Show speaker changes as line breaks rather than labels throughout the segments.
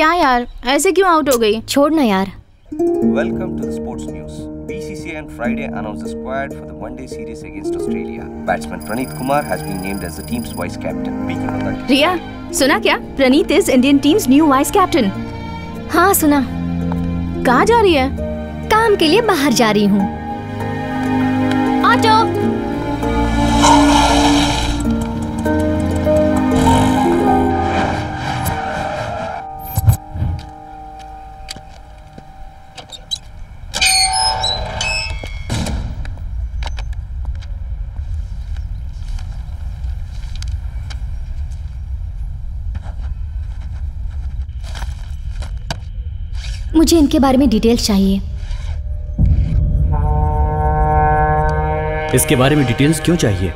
क्या यार ऐसे क्यों आउट हो गई
छोड़ ना यार
Welcome to the sports news. BCCI on Friday announced the squad for the one-day series against Australia. Batsman Praneeth Kumar has been named as the team's vice captain. Speaking on that,
Riya सुना क्या Praneet is Indian team's new vice captain
हाँ सुना
कहाँ जा रही है
काम के लिए बाहर जा रही हूँ
ऑटो
मुझे इनके बारे में डिटेल्स चाहिए।
इसके बारे में डिटेल्स क्यों चाहिए?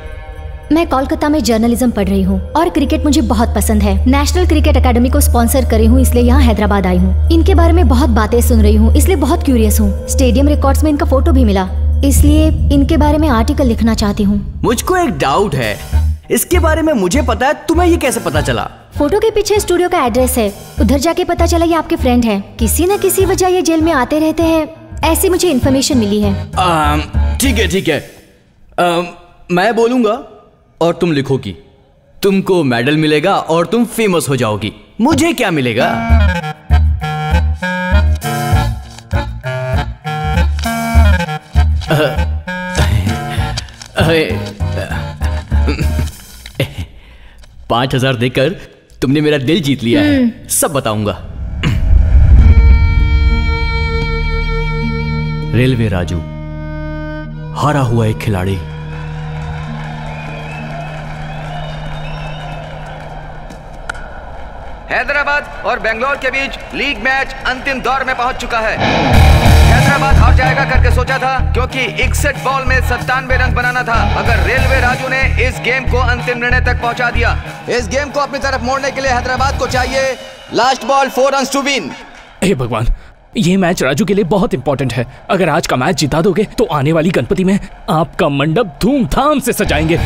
मैं कोलकाता में जर्नलिज्म पढ़ रही हूँ और क्रिकेट मुझे बहुत पसंद है। नेशनल क्रिकेट एकेडमी को स्पॉन्सर करी हूँ इसलिए यहाँ हैदराबाद आई हूँ। इनके बारे में बहुत बातें सुन रही हूँ इसलिए बहुत क्यूरियस हूँ। स्टेडियम रिकॉर्ड्स में इनका फ़ोटो भी मिला इसलिए इनके बारे में आर्टिकल लिखना चाहती हूँ।
मुझको एक डाउट है। इसके बारे में मुझे पता है तुम्हें ये कैसे पता चला?
फ़ोटो के पीछे स्टूडियो का एड्रेस है। उधर जाके पता चला ये आपके फ्रेंड हैं। किसी न किसी वजह ये जेल में आते रहते हैं। ऐसी मुझे इन्फॉर्मेशन मिली है।
ठीक है ठीक है। आम, मैं बोलूँगा और तुम लिखोगी। तुमको मेडल मिलेगा और तुम फ़ेमस हो जाओगी। मुझे क्या मिलेगा? पाँच हज़ार देकर तुमने मेरा दिल जीत लिया है। सब बताऊँगा। रेलवे राजू हारा हुआ एक खिलाड़ी।
हैदराबाद और बेंगलोर के बीच लीग मैच अंतिम दौर में पहुँच चुका है। हैदराबाद हार जाएगा करके सोचा था, क्योंकि इकसठ बॉल में सत्तानवे रन बनाना था। मगर रेलवे राजू ने इस गेम को अंतिम निर्णय तक पहुँचा दिया। इस गेम को अपनी तरफ़ मोड़ने के लिए हैदराबाद को चाहिए last ball four run to win
भगवान, ये मैच राजू के लिए बहुत इंपॉर्टेंट है। अगर आज का मैच जिता दोगे तो आने वाली गणपति में आपका मंडप धूमधाम से सजाएँगे।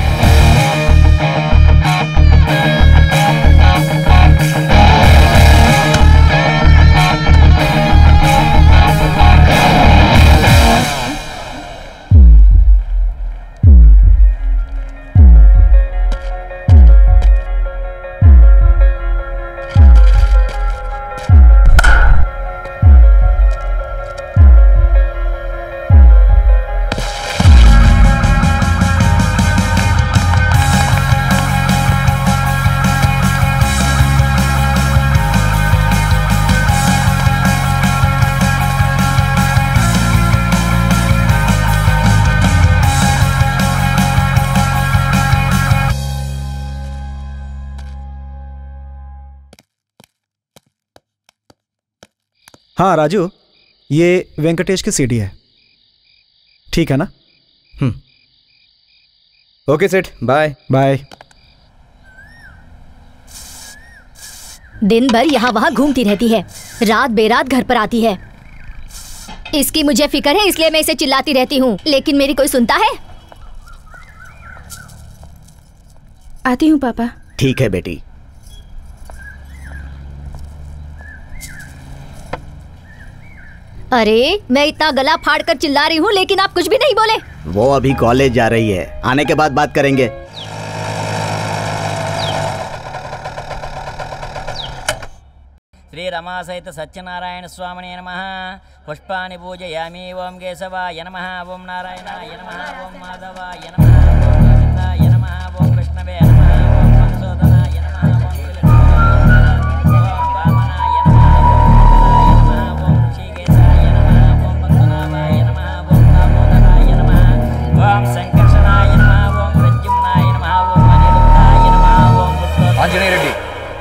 हाँ राजू ये वेंकटेश की सीडी है। ठीक है ना?
ओके सेठ बाय।
बाय।
दिन भर यहाँ वहाँ घूमती रहती है। रात बेरात घर पर आती है। इसकी मुझे फ़िक्र है इसलिए मैं इसे चिल्लाती रहती हूँ। लेकिन मेरी कोई सुनता है?
आती हूँ पापा।
ठीक है बेटी।
अरे मैं इतना गला फाड़ कर चिल्ला रही हूँ लेकिन आप कुछ भी नहीं बोले।
वो अभी कॉलेज जा रही है। आने के बाद बात करेंगे।
श्री रमा सहित सत्यनारायण स्वामी नम। पुष्पा पूजयामी ओम केशवाय नम ओम नारायण नम ओं माधवाय नम ओम
कृष्णवे नम।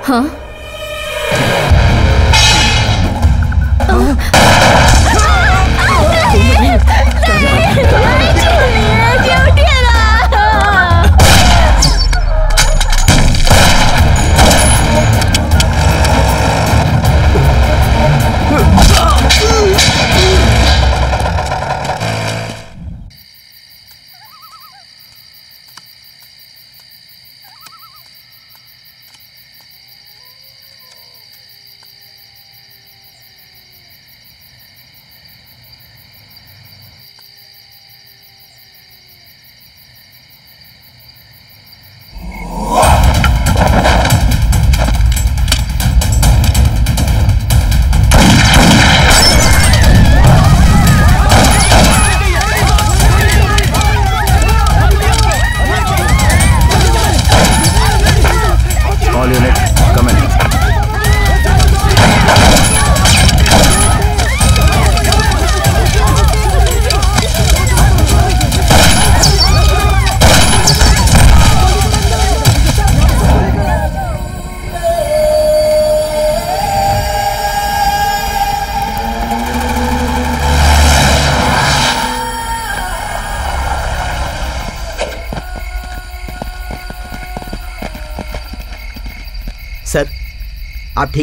हाँ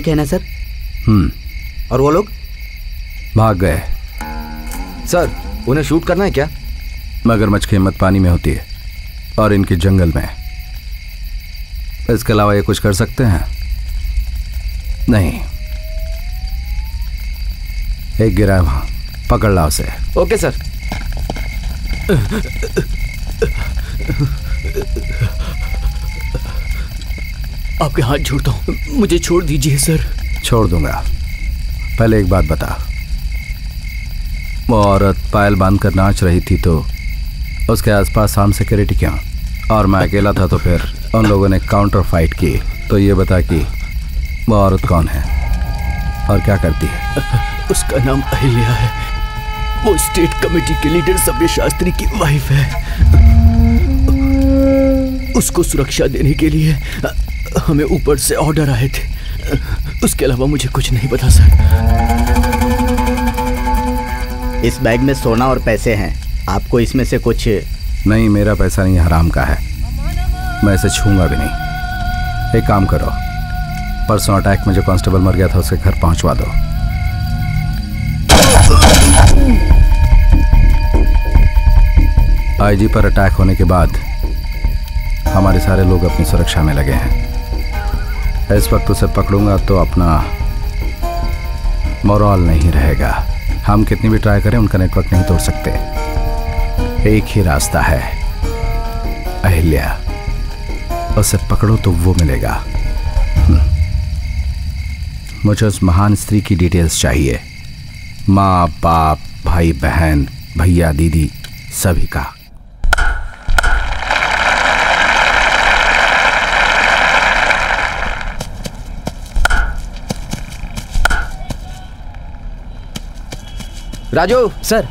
ठीक है ना सर?
हम्म।
और वो लोग?
भाग गए।
सर उन्हें शूट करना है क्या?
मगरमच्छ की हिम्मत पानी में होती है और इनकी जंगल में। इसके अलावा ये कुछ कर सकते हैं? नहीं। एक गिरा है वहाँ। पकड़ ला उसे।
Okay sir.
आपके हाथ जोड़ता हूँ। मुझे छोड़ दीजिए सर।
छोड़ दूँगा। पहले एक बात बता। वो औरत पायल बाँध कर नाच रही थी तो उसके आसपास आर्म सिक्योरिटी क्यों? और मैं अकेला था तो फिर उन लोगों ने काउंटर फाइट की। तो ये बता कि वो औरत कौन है और क्या करती है?
उसका नाम अहिल्या है। वो स्टेट कमेटी के लीडर सभ्य शास्त्री की वाइफ है। उसको सुरक्षा देने के लिए हमें ऊपर से ऑर्डर आए थे। उसके अलावा मुझे कुछ नहीं पता सर।
इस बैग में सोना और पैसे हैं। आपको इसमें से कुछ
नहीं मेरा पैसा नहीं हराम का है। मैं इसे छूँगा भी नहीं। एक काम करो। परसों अटैक में जो कांस्टेबल मर गया था उसके घर पहुंचवा दो। आईजी पर अटैक होने के बाद हमारे सारे लोग अपनी सुरक्षा में लगे हैं। इस वक्त उसे पकड़ूँगा तो अपना मोरल नहीं रहेगा। हम कितनी भी ट्राई करें, उनका नेटवर्क नहीं तोड़ सकते। एक ही रास्ता है। अहिल्या, उसे पकड़ो तो वो मिलेगा। हम्म। मुझे उस महान स्त्री की डिटेल्स चाहिए। माँ, बाप, भाई, बहन, भैया, दीदी, सभी का।
Raju.
Sir.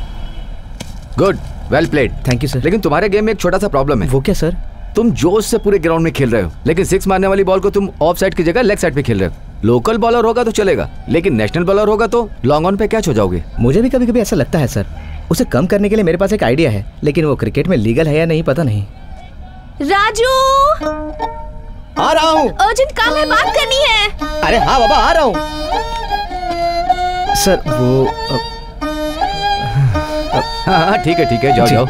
Good well played
thank you sir
लेकिन तुम्हारे गेम में एक छोटा सा प्रॉब्लम है।
वो क्या सर
तुम जोश से पूरे ग्राउंड में खेल रहे हो लेकिन सिक्स मारने वाली बॉल को तुम ऑफ़ साइड की जगह लेग साइड पे खेल रहे हो। लोकल बॉलर होगा तो चलेगा लेकिन नेशनल बॉलर होगा तो लॉन्ग ऑन पे कैच हो जाओगे।
मुझे भी कभी कभी ऐसा लगता है सर उसे कम करने के लिए मेरे पास एक आइडिया है लेकिन वो क्रिकेट में लीगल है या नहीं पता नहीं।
राजू!
आ रहा हूँ।
अर्जेंट काम है बात करनी है।
अरे हाँ बाबा आ रहा हूँ। सर वो अ,
हाँ हाँ ठीक है ठीक है जाओ जाओ।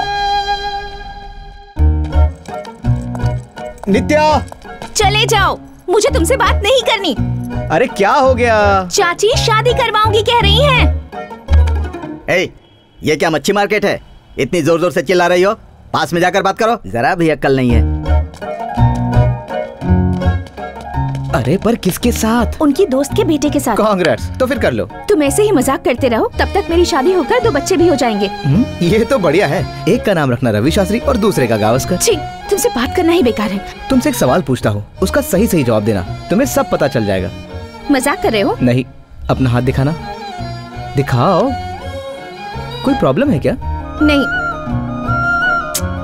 नित्या!
चले जाओ मुझे तुमसे बात नहीं करनी।
अरे क्या हो गया?
चाची शादी करवाऊँगी कह रही हैं।
ए, ये क्या मच्छी मार्केट है? इतनी ज़ोर ज़ोर से चिल्ला रही हो? पास में जाकर बात करो। जरा भी अक्कल नहीं है।
अरे पर किसके साथ?
उनकी दोस्त के बेटे के साथ।
कांग्रेस तो फिर कर लो।
तुम ऐसे ही मज़ाक करते रहो तब तक मेरी शादी होकर दो बच्चे भी हो जाएँगे।
हम्म, ये तो बढ़िया है। एक का नाम रखना रवि शास्त्री और दूसरे का गावस्कर।
ठीक तुमसे बात करना ही बेकार है।
तुमसे एक सवाल पूछता हूँ उसका सही सही जवाब देना तुम्हें सब पता चल जाएगा।
मज़ाक कर रहे हो?
नहीं अपना हाथ दिखाना। दिखाओ। कोई प्रॉब्लम है क्या?
नहीं।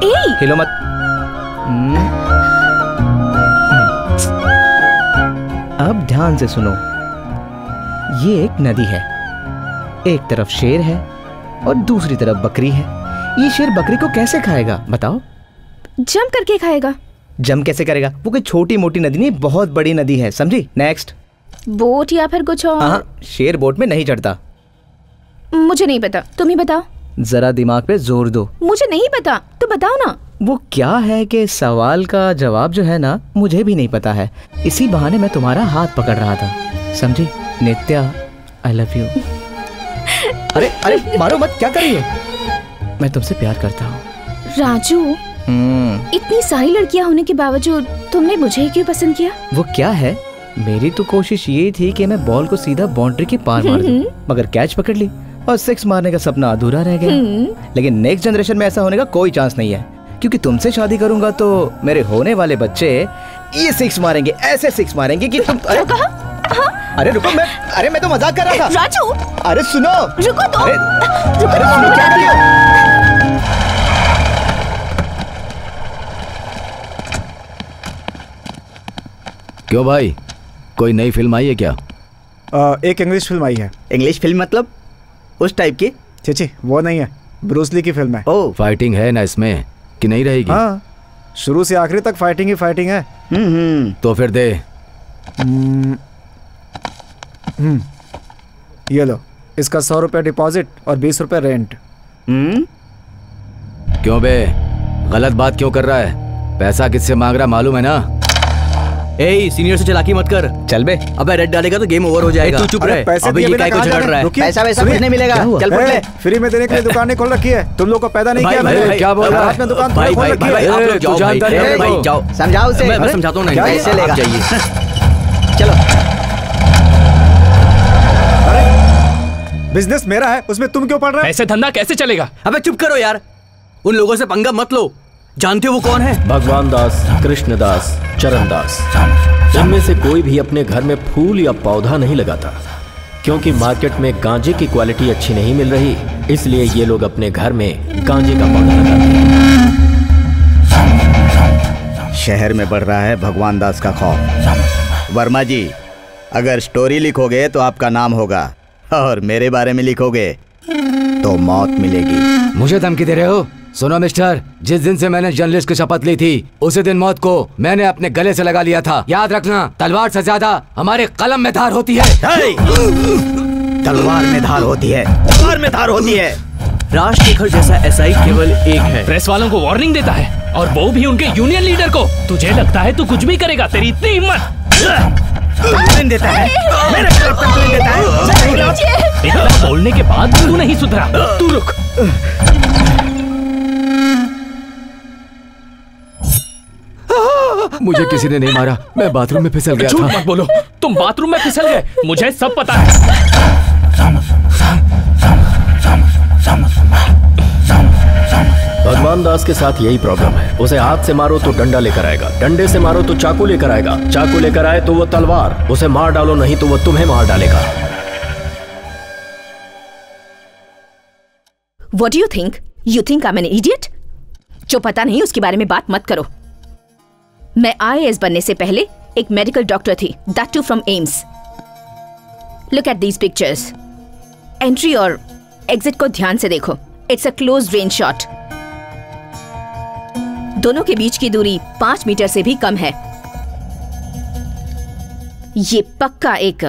ए
हिलो मत। अब ध्यान से सुनो। ये एक नदी है। एक तरफ़ शेर है और दूसरी तरफ़ बकरी है। ये शेर बकरी को कैसे खाएगा बताओ?
जम करके खाएगा।
जम कैसे करेगा? वो कोई छोटी मोटी नदी नहीं बहुत बड़ी नदी है। समझी? नेक्स्ट
बोट या फिर कुछ और?
हाँ शेर बोट में नहीं चढ़ता।
मुझे नहीं पता। तुम ही बताओ।
जरा दिमाग पे ज़ोर दो।
मुझे नहीं पता तो बताओ ना।
वो क्या है कि सवाल का जवाब जो है ना मुझे भी नहीं पता है। इसी बहाने मैं तुम्हारा हाथ पकड़ रहा था। समझी? नित्या आई लव यू अरे अरे मारो मत क्या कर रही हो? मैं तुमसे प्यार करता हूँ।
राजू
हम्म,
इतनी सारी लड़कियाँ होने के बावजूद तुमने मुझे ही क्यों पसंद किया?
वो क्या है? मेरी तो कोशिश ये थी कि मैं बॉल को सीधा बाउंड्री के पार मार दूँ मगर कैच पकड़ ली। और सिक्स मारने का सपना अधूरा रह गया। लेकिन नेक्स्ट जनरेशन में ऐसा होने का कोई चांस नहीं है। क्योंकि तुमसे शादी करूँगा तो मेरे होने वाले बच्चे ये सिक्स मारेंगे ऐसे सिक्स मारेंगे कि तुम अरे अरे रुको मैं अरे मैं तो मज़ाक कर रहा था।
राजू!
अरे सुनो।
रुको तो।
अरे
रुको
अरे
तो,
सुनो क्या
बता दियो।
क्यों भाई? कोई नई फ़िल्म आई है क्या?
अ, एक इंग्लिश फ़िल्म आई है।
इंग्लिश फ़िल्म मतलब? उस टाइप की?
चीची वो नहीं है। ब्रूसली की फ़िल्म है।
ओ
फाइटिंग है ना इसमें? कि नहीं रहेगी?
हाँ। शुरू से आखिरी तक फाइटिंग ही फाइटिंग है।
हम्म हम्म।
तो फिर दे।
हम्म, हम्म, ये लो। इसका सौ रुपया डिपॉजिट और बीस रुपये रेंट
हम्म। क्यों बे? गलत बात क्यों कर रहा है? पैसा किससे मांग रहा? मालूम है ना? ए सीनियर से चलाकी मत कर।
चल बे।
अबे रेड डालेगा तो गेम ओवर हो जाएगा।
तू चुप रहे। पैसे
अबे ये काय को
कहाँ
रहा है।
पैसा वैसा कुछ नहीं मिलेगा। चल पड़ ले।
फ्री में देने के लिए दुकानें खोल रखी है। तुम लोग को पैदा नहीं किया मैंने।
क्या बोल रहा है?
दुकान खोल रखी है।
आप लोग जाओ, भाई,
है
भाई। जाओ।
समझाओ उसे।
मैं समझाता हूँ ना इनको।
पैसे लेगा
जाइए।
चलो।
बिज़नेस मेरा है उसमें तुम क्यों पढ़ रहे हो?
ऐसे धंधा कैसे चलेगा?
अबे चुप करो यार। उन लोगों से पंगा मत लो। जानते हो वो कौन है?
भगवान दास कृष्ण दास चरण दास। इनमें से कोई भी अपने घर में फूल या पौधा नहीं लगाता क्योंकि मार्केट में गांजे की क्वालिटी अच्छी नहीं मिल रही इसलिए ये लोग अपने घर में गांजे का पौधा लगाते हैं।
शहर में बढ़ रहा है भगवान दास का खौफ। वर्मा जी अगर स्टोरी लिखोगे तो आपका नाम होगा और मेरे बारे में लिखोगे तो मौत मिलेगी।
मुझे धमकी दे रहे हो? सुनो मिस्टर जिस दिन से मैंने जर्नलिस्ट की शपथ ली थी उसी दिन मौत को मैंने अपने गले से लगा लिया था। याद रखना तलवार से ज़्यादा हमारे कलम में धार होती है।
तलवार में धार होती है। तलवार में धार होती है।
राज शेखर जैसा एसआई केवल एक है।
प्रेस वालों को वार्निंग देता है और वो भी उनके यूनियन लीडर को। तुझे लगता है तू कुछ भी करेगा तेरी इतनी हिम्मत।
देता है। मेरे देता है।
इतना बोलने के बाद तू नहीं सुधरा। तू रुक।
मुझे किसी ने नहीं मारा। मैं बाथरूम में फिसल गया था।
मत बोलो। तुम बाथरूम में फिसल गए। मुझे सब पता है।
भगवान दास के साथ यही प्रॉब्लम है। उसे हाथ से मारो तो डंडा लेकर आएगा। डंडे से मारो तो चाकू लेकर आएगा। चाकू लेकर आए तो वो तलवार। उसे मार डालो नहीं तो वो तुम्हें मार डालेगा।
What you think? You think I'm an idiot? जो पता नहीं उसके बारे में बात मत करो। मैं आईएएस बनने से पहले एक मेडिकल डॉक्टर थी that too from AIIMS look at these pictures entry और एग्जिट को ध्यान से देखो. It's a close range shot दोनों के बीच की दूरी पाँच मीटर से भी कम है. ये पक्का एक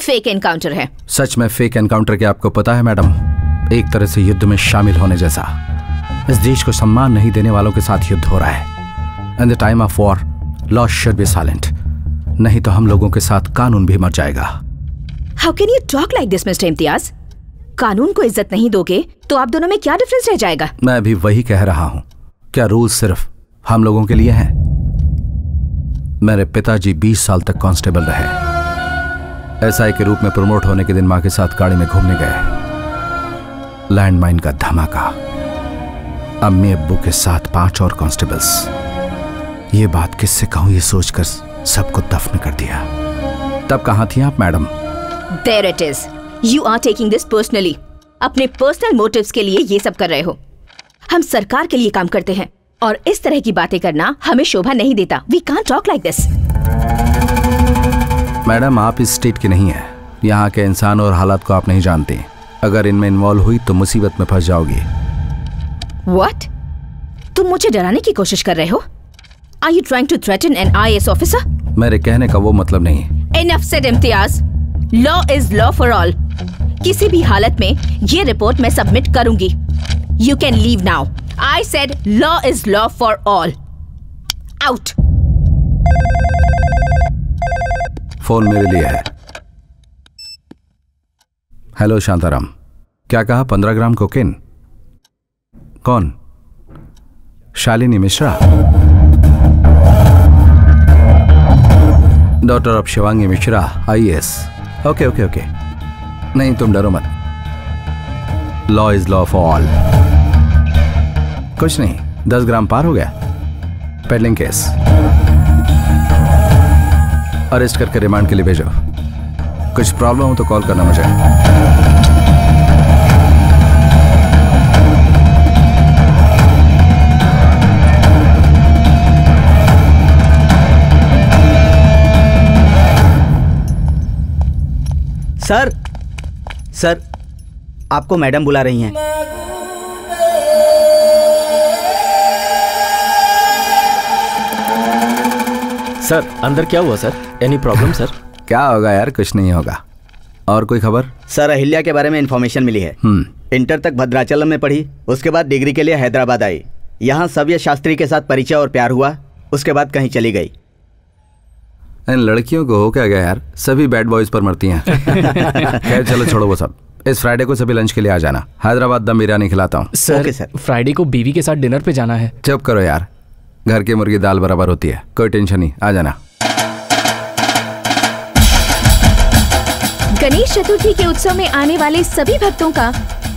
फेक एनकाउंटर है.
सच में फेक एनकाउंटर के आपको पता है, मैडम? एक तरह से युद्ध में शामिल होने जैसा. इस देश को सम्मान नहीं देने वालों के साथ युद्ध हो रहा है। In the time of war law should be silent नहीं तो हम लोगों के साथ कानून भी मर जाएगा।
How can you talk like this mister Imtiaz कानून को इज़्ज़त नहीं दोगे तो आप दोनों में क्या डिफरेंस रह जाएगा?
मैं भी वही कह रहा हूँ। क्या रूल सिर्फ़ हम लोगों के लिए हैं? मेरे पिताजी 20 साल तक कांस्टेबल रहे। एसआई के रूप में प्रमोट होने के दिन माँ के साथ गाड़ी में घूमने गए। लैंडमाइन का धमाका। अम्मी अब्बू के साथ पाँच और कांस्टेबल्स ये बात किससे कहूँ ये सोचकर सबको दफन कर दिया। तब कहाँ थी आप madam?
There it is you are taking this personally अपने पर्सनल मोटिव्स के लिए ये सब कर रहे हो। हम सरकार के लिए काम करते हैं और इस तरह की बातें करना हमें शोभा नहीं देता। We can't talk like this
madam आप इस स्टेट की नहीं है। यहाँ के इंसान और हालात को आप नहीं जानते। अगर इनमें इन्वॉल्व हुई तो मुसीबत में फंस जाओगी।
व्हाट तुम मुझे डराने की कोशिश कर रहे हो? Are you trying to threaten an IAS officer
मेरे कहने का वो मतलब नहीं
enough said Imtiaz. Law is law for all किसी भी हालत में ये रिपोर्ट मैं सबमिट करूँगी। You can leave now I said law is law for all out
phone मेरे लिए है। हेलो शांताराम। क्या कहा? पंद्रह ग्राम कोकेन कौन? Shalini Mishra? Daughter of Shivangi Mishra IAS okay okay okay नहीं तुम डरो मत law is law for all कुछ नहीं दस ग्राम पार हो गया। पेडलिंग केस अरेस्ट करके रिमांड के लिए भेजो। कुछ प्रॉब्लम हो तो कॉल करना मुझे।
सर सर आपको मैडम बुला रही हैं।
सर अंदर क्या हुआ सर? Any problem sir?
क्या होगा यार कुछ नहीं होगा। और कोई खबर?
सर अहिल्या के बारे में इन्फॉर्मेशन मिली है।
हम्म।
इंटर तक भद्राचलम में पढ़ी उसके बाद डिग्री के लिए हैदराबाद आई। यहाँ सव्य शास्त्री के साथ परिचय और प्यार हुआ उसके बाद कहीं चली गई।
इन लड़कियों को हो क्या गया यार? सभी बैड बॉयज़ पर मरती हैं। खैर चलो छोड़ो वो सब। इस फ्राइडे को सभी लंच के लिए आ जाना। हैदराबाद दम बिरयानी खिलाता हूँ।
सर सर फ्राइडे को बीवी के साथ डिनर पे जाना है।
चुप करो यार। घर की मुर्गी दाल बराबर होती है। कोई टेंशन नहीं। आ जाना।
गणेश चतुर्थी के उत्सव में आने वाले सभी भक्तों का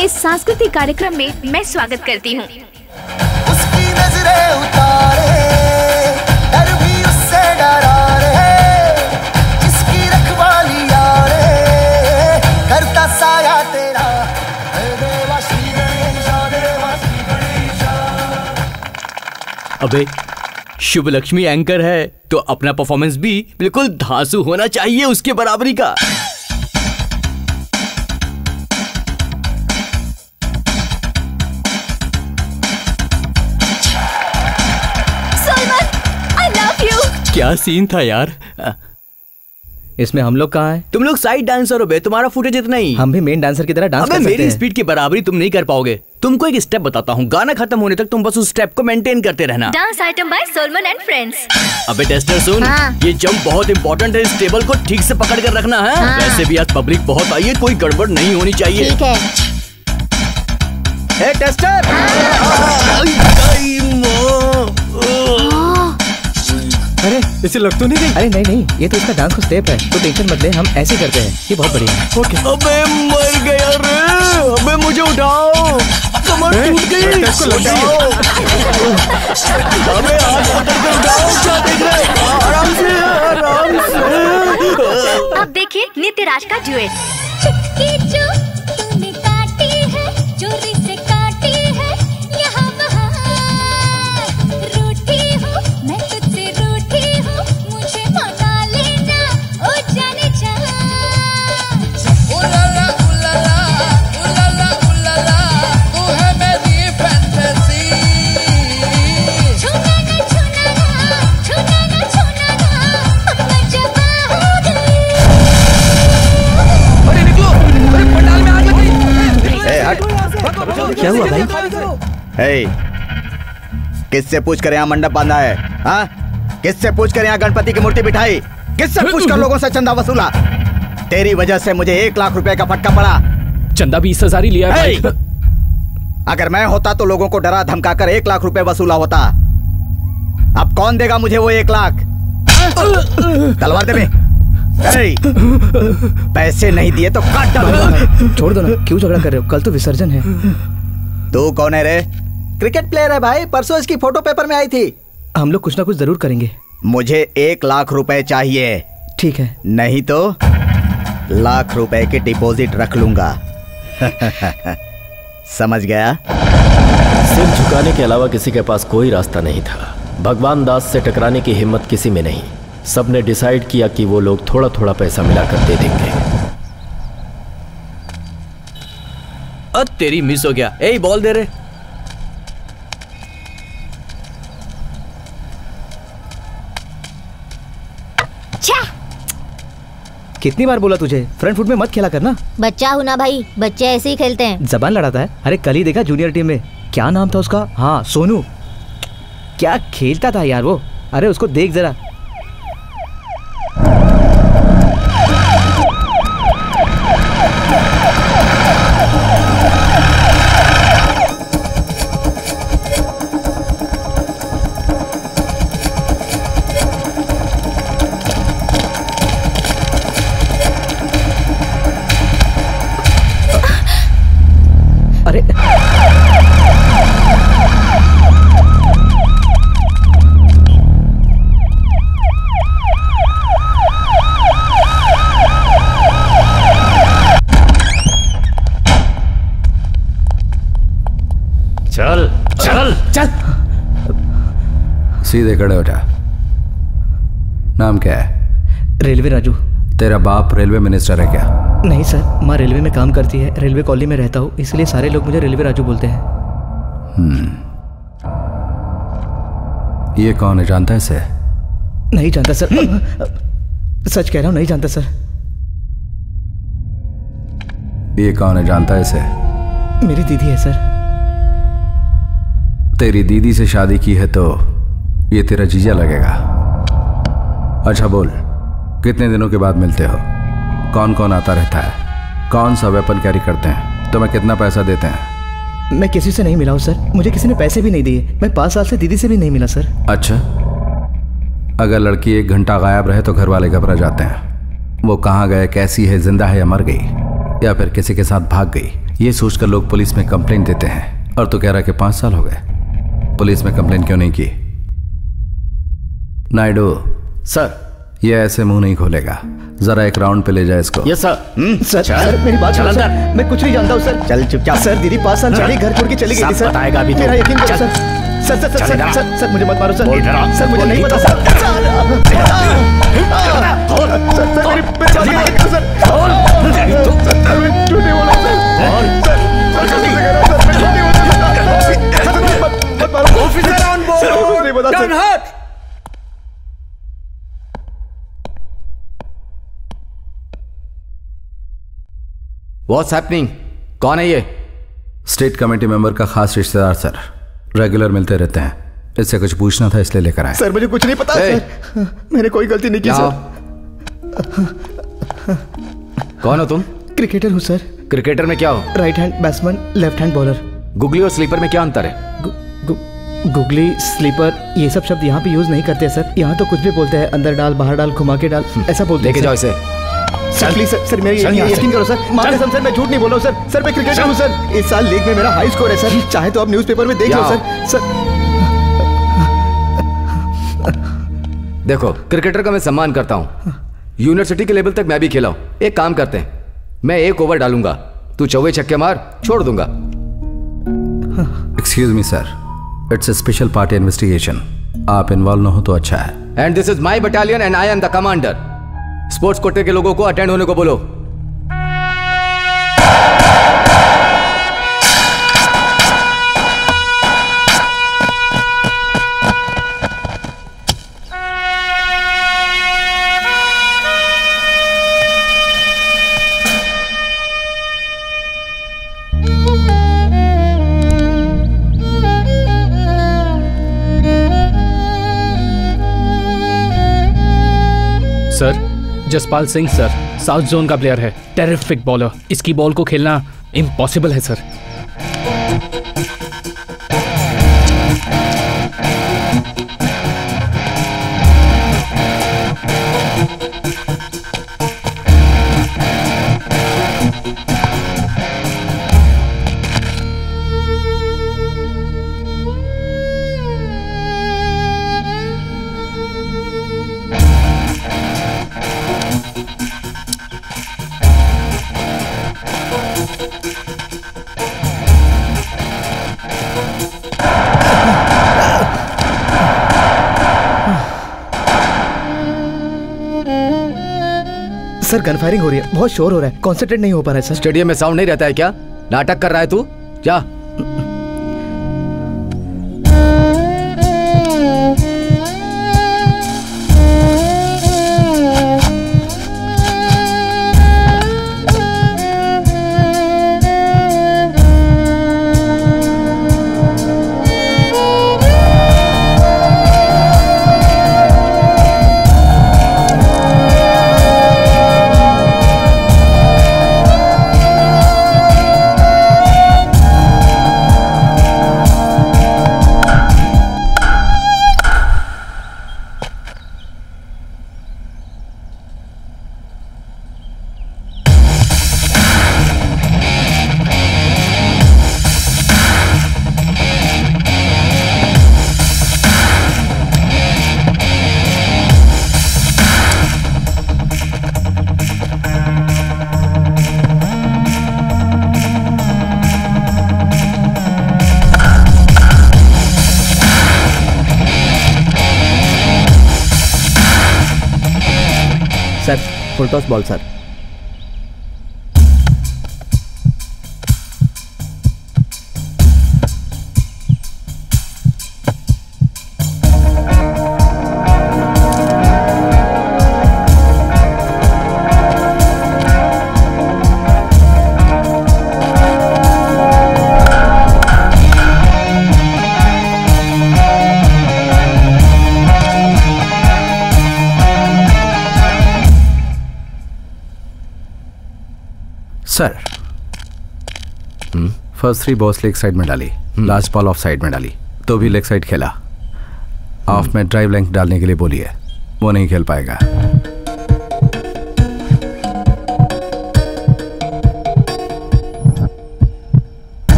इस सांस्कृतिक कार्यक्रम में मैं स्वागत करती हूँ।
अबे शुभ लक्ष्मी एंकर है तो अपना परफॉर्मेंस भी बिल्कुल धांसू होना चाहिए उसके बराबरी का। क्या सीन था यार?
इसमें हम लोग कहाँ है?
तुम लोग साइड डांसर हो बे तुम्हारा फुटेज इतना ही।
हम भी मेन डांसर की तरह डांस कर सकते
मेरी
हैं।
स्पीड की बराबरी तुम नहीं कर पाओगे। तुमको एक स्टेप बताता हूँ गाना खत्म होने तक तुम बस उस स्टेप को मेंटेन करते रहना।
Dance item by Solomon and friends
अबे टेस्टर सुन
हाँ।
ये जंप बहुत इंपॉर्टेंट है इस टेबल को ठीक से पकड़ कर रखना है?
हाँ।
वैसे भी आज पब्लिक बहुत आई है कोई गड़बड़ नहीं होनी चाहिए।
ठीक है।
ए टेस्टर
अरे इसे लग तो नहीं गई। अरे नहीं नहीं ये तो इसका डांस का स्टेप है। तो टेंशन मत ले हम ऐसे करते हैं। ये बहुत बढ़िया है। ओके
अबे मर गया रे अबे मुझे उठाओ। कमर टूट गई।
इसको लग गई।
अबे हाथ पकड़ के उठाओ। क्या देख रहे आराम से आराम से।
अब देखिए नित्य राज का ड्यूएट
चुटकी जो
क्या हुआ भाई?
ए किससे पूछ कर यहाँ मंडप बांधा है? हाँ? किससे पूछ कर यहाँ गणपति की मूर्ति बिठाई? किससे पूछ कर लोगों से चंदा वसूला? तेरी वजह से मुझे एक लाख रुपए का फटका पड़ा।
चंदा बीस हज़ार ही लिया है भाई।
अगर मैं होता तो लोगों को डरा धमका कर एक लाख रुपए वसूला होता। अब कौन देगा मुझे वो एक लाख? तलवार दे पैसे नहीं दिए तो काट डालूँगा
छोड़ दो ना क्यों झगड़ा कर रहे हो? कल तो विसर्जन है।
तू कौन है रे? क्रिकेट प्लेयर है भाई परसों इसकी फ़ोटो पेपर में आई थी।
हम लोग कुछ ना कुछ ज़रूर करेंगे।
मुझे एक लाख रुपए चाहिए।
ठीक है।
नहीं तो लाख रुपए की डिपॉजिट रख लूँगा। समझ गया?
सिर झुकाने के अलावा किसी के पास कोई रास्ता नहीं था। भगवान दास से टकराने की हिम्मत किसी में नहीं। सबने डिसाइड किया कि वो लोग थोड़ा थोड़ा पैसा मिलाकर दे देंगे।
अब तेरी मिस हो गया। ए बॉल दे रे।
कितनी बार बोला तुझे? फ्रंट फुट में मत खेला करना।
बच्चा हूँ ना भाई बच्चे ऐसे ही खेलते हैं।
जबान लड़ाता है। अरे कल ही देखा जूनियर टीम में। क्या नाम था उसका? हाँ सोनू। क्या खेलता था यार वो? अरे उसको देख जरा।
सीधे खड़े हो जा। नाम क्या है?
रेलवे राजू।
तेरा बाप रेलवे मिनिस्टर है क्या?
नहीं सर माँ रेलवे में काम करती है रेलवे कॉलोनी में रहता हूँ इसलिए सारे लोग मुझे रेलवे राजू बोलते हैं।
हम्म। ये कौन है जानता है इसे?
नहीं जानता सर। सच कह रहा हूँ नहीं जानता सर।
ये कौन है जानता है इसे?
मेरी दीदी है सर।
तेरी दीदी से शादी की है तो ये तेरा जीजा लगेगा। अच्छा बोल कितने दिनों के बाद मिलते हो? कौन कौन आता रहता है? कौन सा वेपन कैरी करते हैं? तुम्हें कितना पैसा देते हैं?
मैं किसी से नहीं मिला हूँ सर। मुझे किसी ने पैसे भी नहीं दिए। मैं पाँच साल से दीदी से भी नहीं मिला सर।
अच्छा। अगर लड़की एक घंटा गायब रहे तो घर वाले घबरा जाते हैं। वो कहाँ गए कैसी है ज़िंदा है या मर गई? या फिर किसी के साथ भाग गई? ये सोचकर लोग पुलिस में कंप्लेंट देते हैं। और तो कह रहा कि पाँच साल हो गए। पुलिस में कंप्लेंट क्यों नहीं की? नायडू
सर
ये ऐसे मुँह नहीं खोलेगा जरा एक राउंड पे ले जाए इसको
यस सर
सर सर मेरी बात सुनो सर मैं कुछ नहीं जानता हूँ सर
चल चुपचाप
सर दीदी पाँच साल चली घर छोड़ के चली गई सर
बताएगा अभी तो।
मेरा यकीन करो
चल।
सर सर सर
चल
सर
आ।
सर सर मुझे मत मारो सर
आ।
सर मुझे
बोल
नहीं पता
तो
सर सर सर सर मेरी मानो, सर सर मैं नहीं बोला सर सर सर कसम से कह रहा हूँ, सर मैं झूठ नहीं बोला सर सर मत मत मारो
ऑफिसर ऑन बोर्ड
सर मैं कुछ नहीं बोला
टर्न
सर
हाथ
व्हाट्स हैपनिंग कौन है ये?
स्टेट कमेटी मेंबर का खास रिश्तेदार सर रेगुलर मिलते रहते हैं। इससे कुछ पूछना था इसलिए लेकर आए।
सर मुझे कुछ नहीं पता सर मैंने कोई गलती नहीं की सर
कौन हो तुम?
क्रिकेटर हूँ सर
क्रिकेटर में क्या हो?
Right hand batsman left hand bowler
googly और स्लीपर में क्या अंतर है?
गुगली स्लीपर ये सब शब्द यहाँ पे यूज़ नहीं करते सर यहाँ तो कुछ भी बोलते हैं अंदर डाल बाहर डाल घुमा के डाल ऐसा बोलते
लेके
हैं
जाओ इसे।
सर प्लीज़ सर सर मेरी यकीन करो सर मान कसम सर मैं झूठ नहीं बोल रहा हूँ सर सर मैं क्रिकेटर हूँ सर इस साल लीग में मेरा हाई स्कोर है सर चाहे तो आप न्यूज़पेपर में देख लो सर सर
देखो क्रिकेटर का मैं सम्मान करता हूँ। यूनिवर्सिटी के लेवल तक मैं भी खेला हूँ। एक काम करते हैं। मैं एक ओवर डालूँगा। तू चौवे छक्के मार छोड़ दूँगा।
Excuse me sir it's a special party investigation आप इन्वॉल्व न हो तो अच्छा है।
And this is my battalion and I am the commander sports कोटे के लोगों को अटेंड होने को बोलो।
Sir Jaspal Singh, sir. South zone का प्लेयर है। Terrific bowler. इसकी बॉल को खेलना इम्पॉसिबल है, सर।
सर गन फायरिंग हो रही है। बहुत शोर हो रहा है। कॉन्सेंट्रेट नहीं हो पा रहा है सर
स्टेडियम में साउंड नहीं रहता है क्या? नाटक कर रहा है तू? जा।
Ball sir
first three balls leg side में डाली। लास्ट बॉल ऑफ़ साइड में डाली। तो भी लेग साइड खेला। ऑफ़ में ड्राइव लेंथ डालने के लिए बोली है। वो नहीं खेल पाएगा।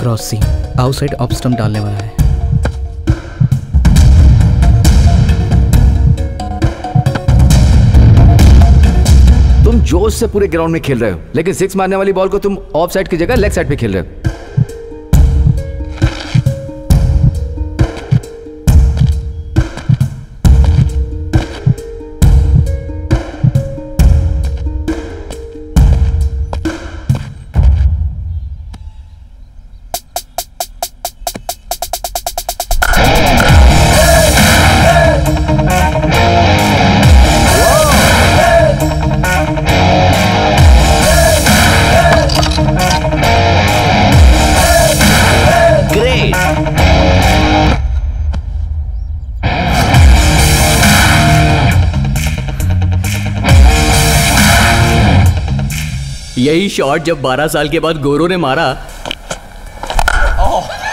Cross seam outside off stump डालने वाला है।
जोश से पूरे ग्राउंड में खेल रहे हो। लेकिन सिक्स मारने वाली बॉल को तुम ऑफ़ साइड की जगह लेग साइड पे खेल रहे हो।
शॉट जब 12 साल के बाद गोरो ने मारा।
Oh, well.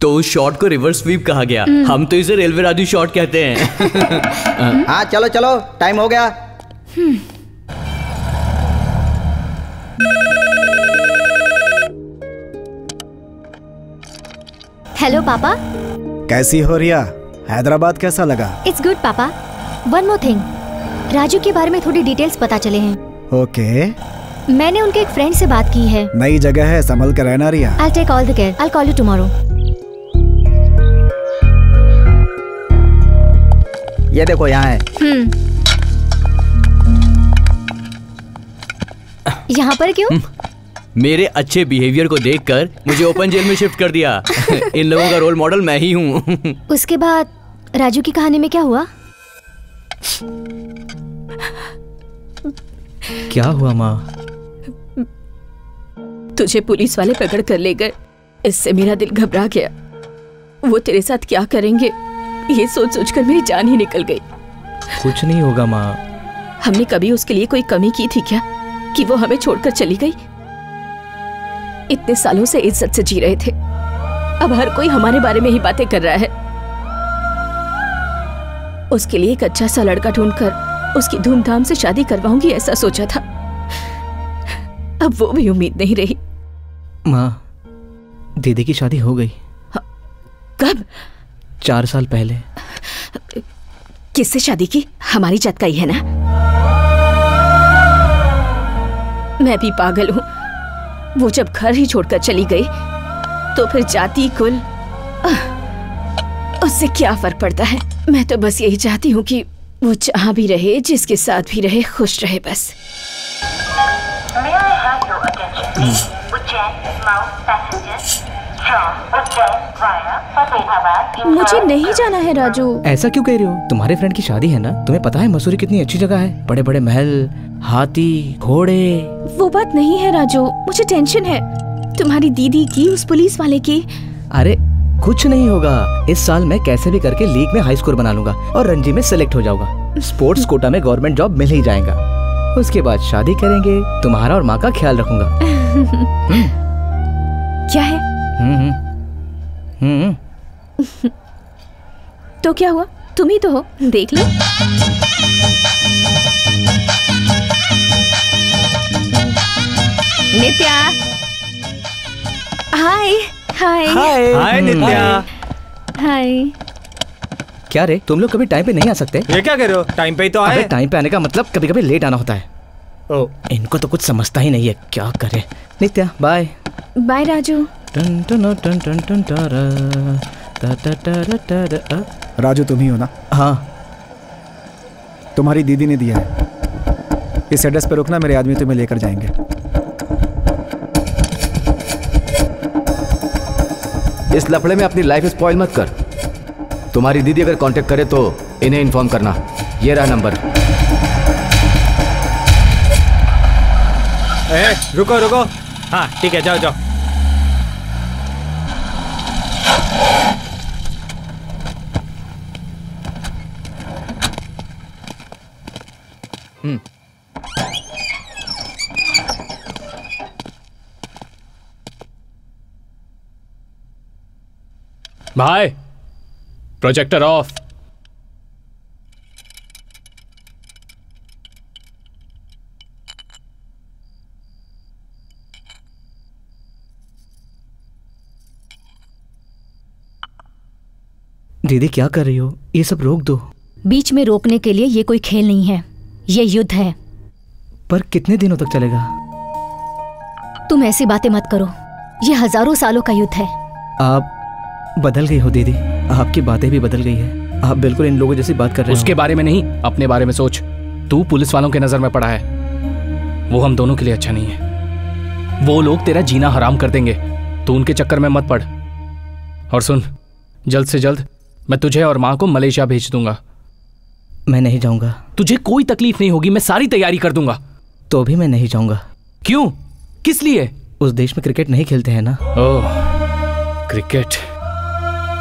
तो उस शॉट को रिवर्स स्वीप कहा गया। हम तो इसे रेलवे राजू शॉट कहते हैं।
हाँ चलो चलो टाइम हो गया।
हेलो पापा।
कैसी हो रिया? हैदराबाद कैसा लगा?
इट्स गुड पापा। वन मोर थिंग राजू के बारे में थोड़ी डिटेल्स पता चले हैं।
ओके
मैंने उनके एक फ्रेंड से बात की है।
नई जगह है संभल कर रहना Riya.
I take all the care I call you tomorrow
ये देखो यहाँ है।
यहाँ पर क्यों?
मेरे अच्छे बिहेवियर को देखकर मुझे ओपन जेल में शिफ्ट कर दिया। इन लोगों का रोल मॉडल मैं ही हूँ।
उसके बाद राजू की कहानी में क्या हुआ?
क्या हुआ माँ?
तुझे पुलिस वाले पकड़ कर ले गए। इससे मेरा दिल घबरा गया। वो तेरे साथ क्या करेंगे? ये सोच सोच कर मेरी जान ही निकल गई।
कुछ नहीं होगा माँ।
हमने कभी उसके लिए कोई कमी की थी क्या? कि वो हमें छोड़कर चली गई? इतने सालों से इज़्ज़त से जी रहे थे। अब हर कोई हमारे बारे में ही बातें कर रहा है। उसके लिए एक अच्छा सा लड़का ढूंढकर उसकी धूमधाम से शादी करवाऊँगी ऐसा सोचा था। अब वो भी उम्मीद नहीं रही।
माँ दीदी की शादी हो गई।
कब?
चार साल पहले।
किससे शादी की? हमारी जात का ही है ना? मैं भी पागल हूँ। वो जब घर ही छोड़कर चली गई तो फिर जाति कुल आह, उससे क्या फ़र्क पड़ता है? मैं तो बस यही चाहती हूँ कि वो जहाँ भी रहे जिसके साथ भी रहे खुश रहे बस.
मुझे नहीं जाना है राजू।
ऐसा क्यों कह रही हो? तुम्हारे फ्रेंड की शादी है ना? तुम्हें पता है मसूरी कितनी अच्छी जगह है? बड़े बड़े महल हाथी घोड़े।
वो बात नहीं है राजू। मुझे टेंशन है। तुम्हारी दीदी की उस पुलिस वाले की।
अरे कुछ नहीं होगा। इस साल मैं कैसे भी करके लीग में हाई स्कोर बना लूँगा और रणजी में सिलेक्ट हो जाऊँगा। स्पोर्ट्स कोटा में गवर्नमेंट जॉब मिल ही जाएगा। उसके बाद शादी करेंगे तुम्हारा और माँ का ख्याल रखूँगा।
क्या है?
हम्म, हम्म, हम्म।
तो क्या हुआ? तुम ही तो हो देख लो। नित्या। हाय। हाय
हाय। हाय, नित्या।
हाय
क्या रे तुम लोग कभी टाइम पे नहीं आ सकते
ये क्या कह रहे हो टाइम पे ही तो
अबे
आए
टाइम पे आने का मतलब कभी कभी लेट आना होता है
ओ
इनको तो कुछ समझता ही नहीं है क्या करे नित्या बाय
बाय राजू
टन टन टन टन टन अ।
राजू तुम ही हो ना
हाँ
तुम्हारी दीदी ने दिया है इस एड्रेस पे रुकना मेरे आदमी तुम्हें लेकर जाएँगे
इस लफड़े में अपनी लाइफ स्पॉइल मत कर। तुम्हारी दीदी अगर कांटेक्ट करे तो इन्हें इन्फॉर्म करना। ये रहा नंबर
ए, रुको रुको। हाँ ठीक है जाओ जाओ। हम्म।
भाई प्रोजेक्टर ऑफ़
दीदी क्या कर रही हो? ये सब रोक दो।
बीच में रोकने के लिए ये कोई खेल नहीं है। ये युद्ध है।
पर कितने दिनों तक चलेगा?
तुम ऐसी बातें मत करो। ये हज़ारों सालों का युद्ध है।
आप बदल गई हो दीदी। आपकी बातें भी बदल गई है। आप बिल्कुल इन लोगों जैसी बात कर रहे
उसके बारे में नहीं अपने बारे में सोच। तू पुलिस वालों के नज़र में पड़ा है। वो हम दोनों के लिए अच्छा नहीं है। वो लोग तेरा जीना हराम कर देंगे। तू उनके चक्कर में मत पड़। और सुन जल्द से जल्द मैं तुझे और माँ को मलेशिया भेज दूँगा।
मैं नहीं जाऊँगा।
तुझे कोई तकलीफ़ नहीं होगी मैं सारी तैयारी कर दूँगा।
तो भी मैं नहीं जाऊँगा।
क्यों? किस लिए?
उस देश में क्रिकेट नहीं खेलते हैं ना?
Oh cricket.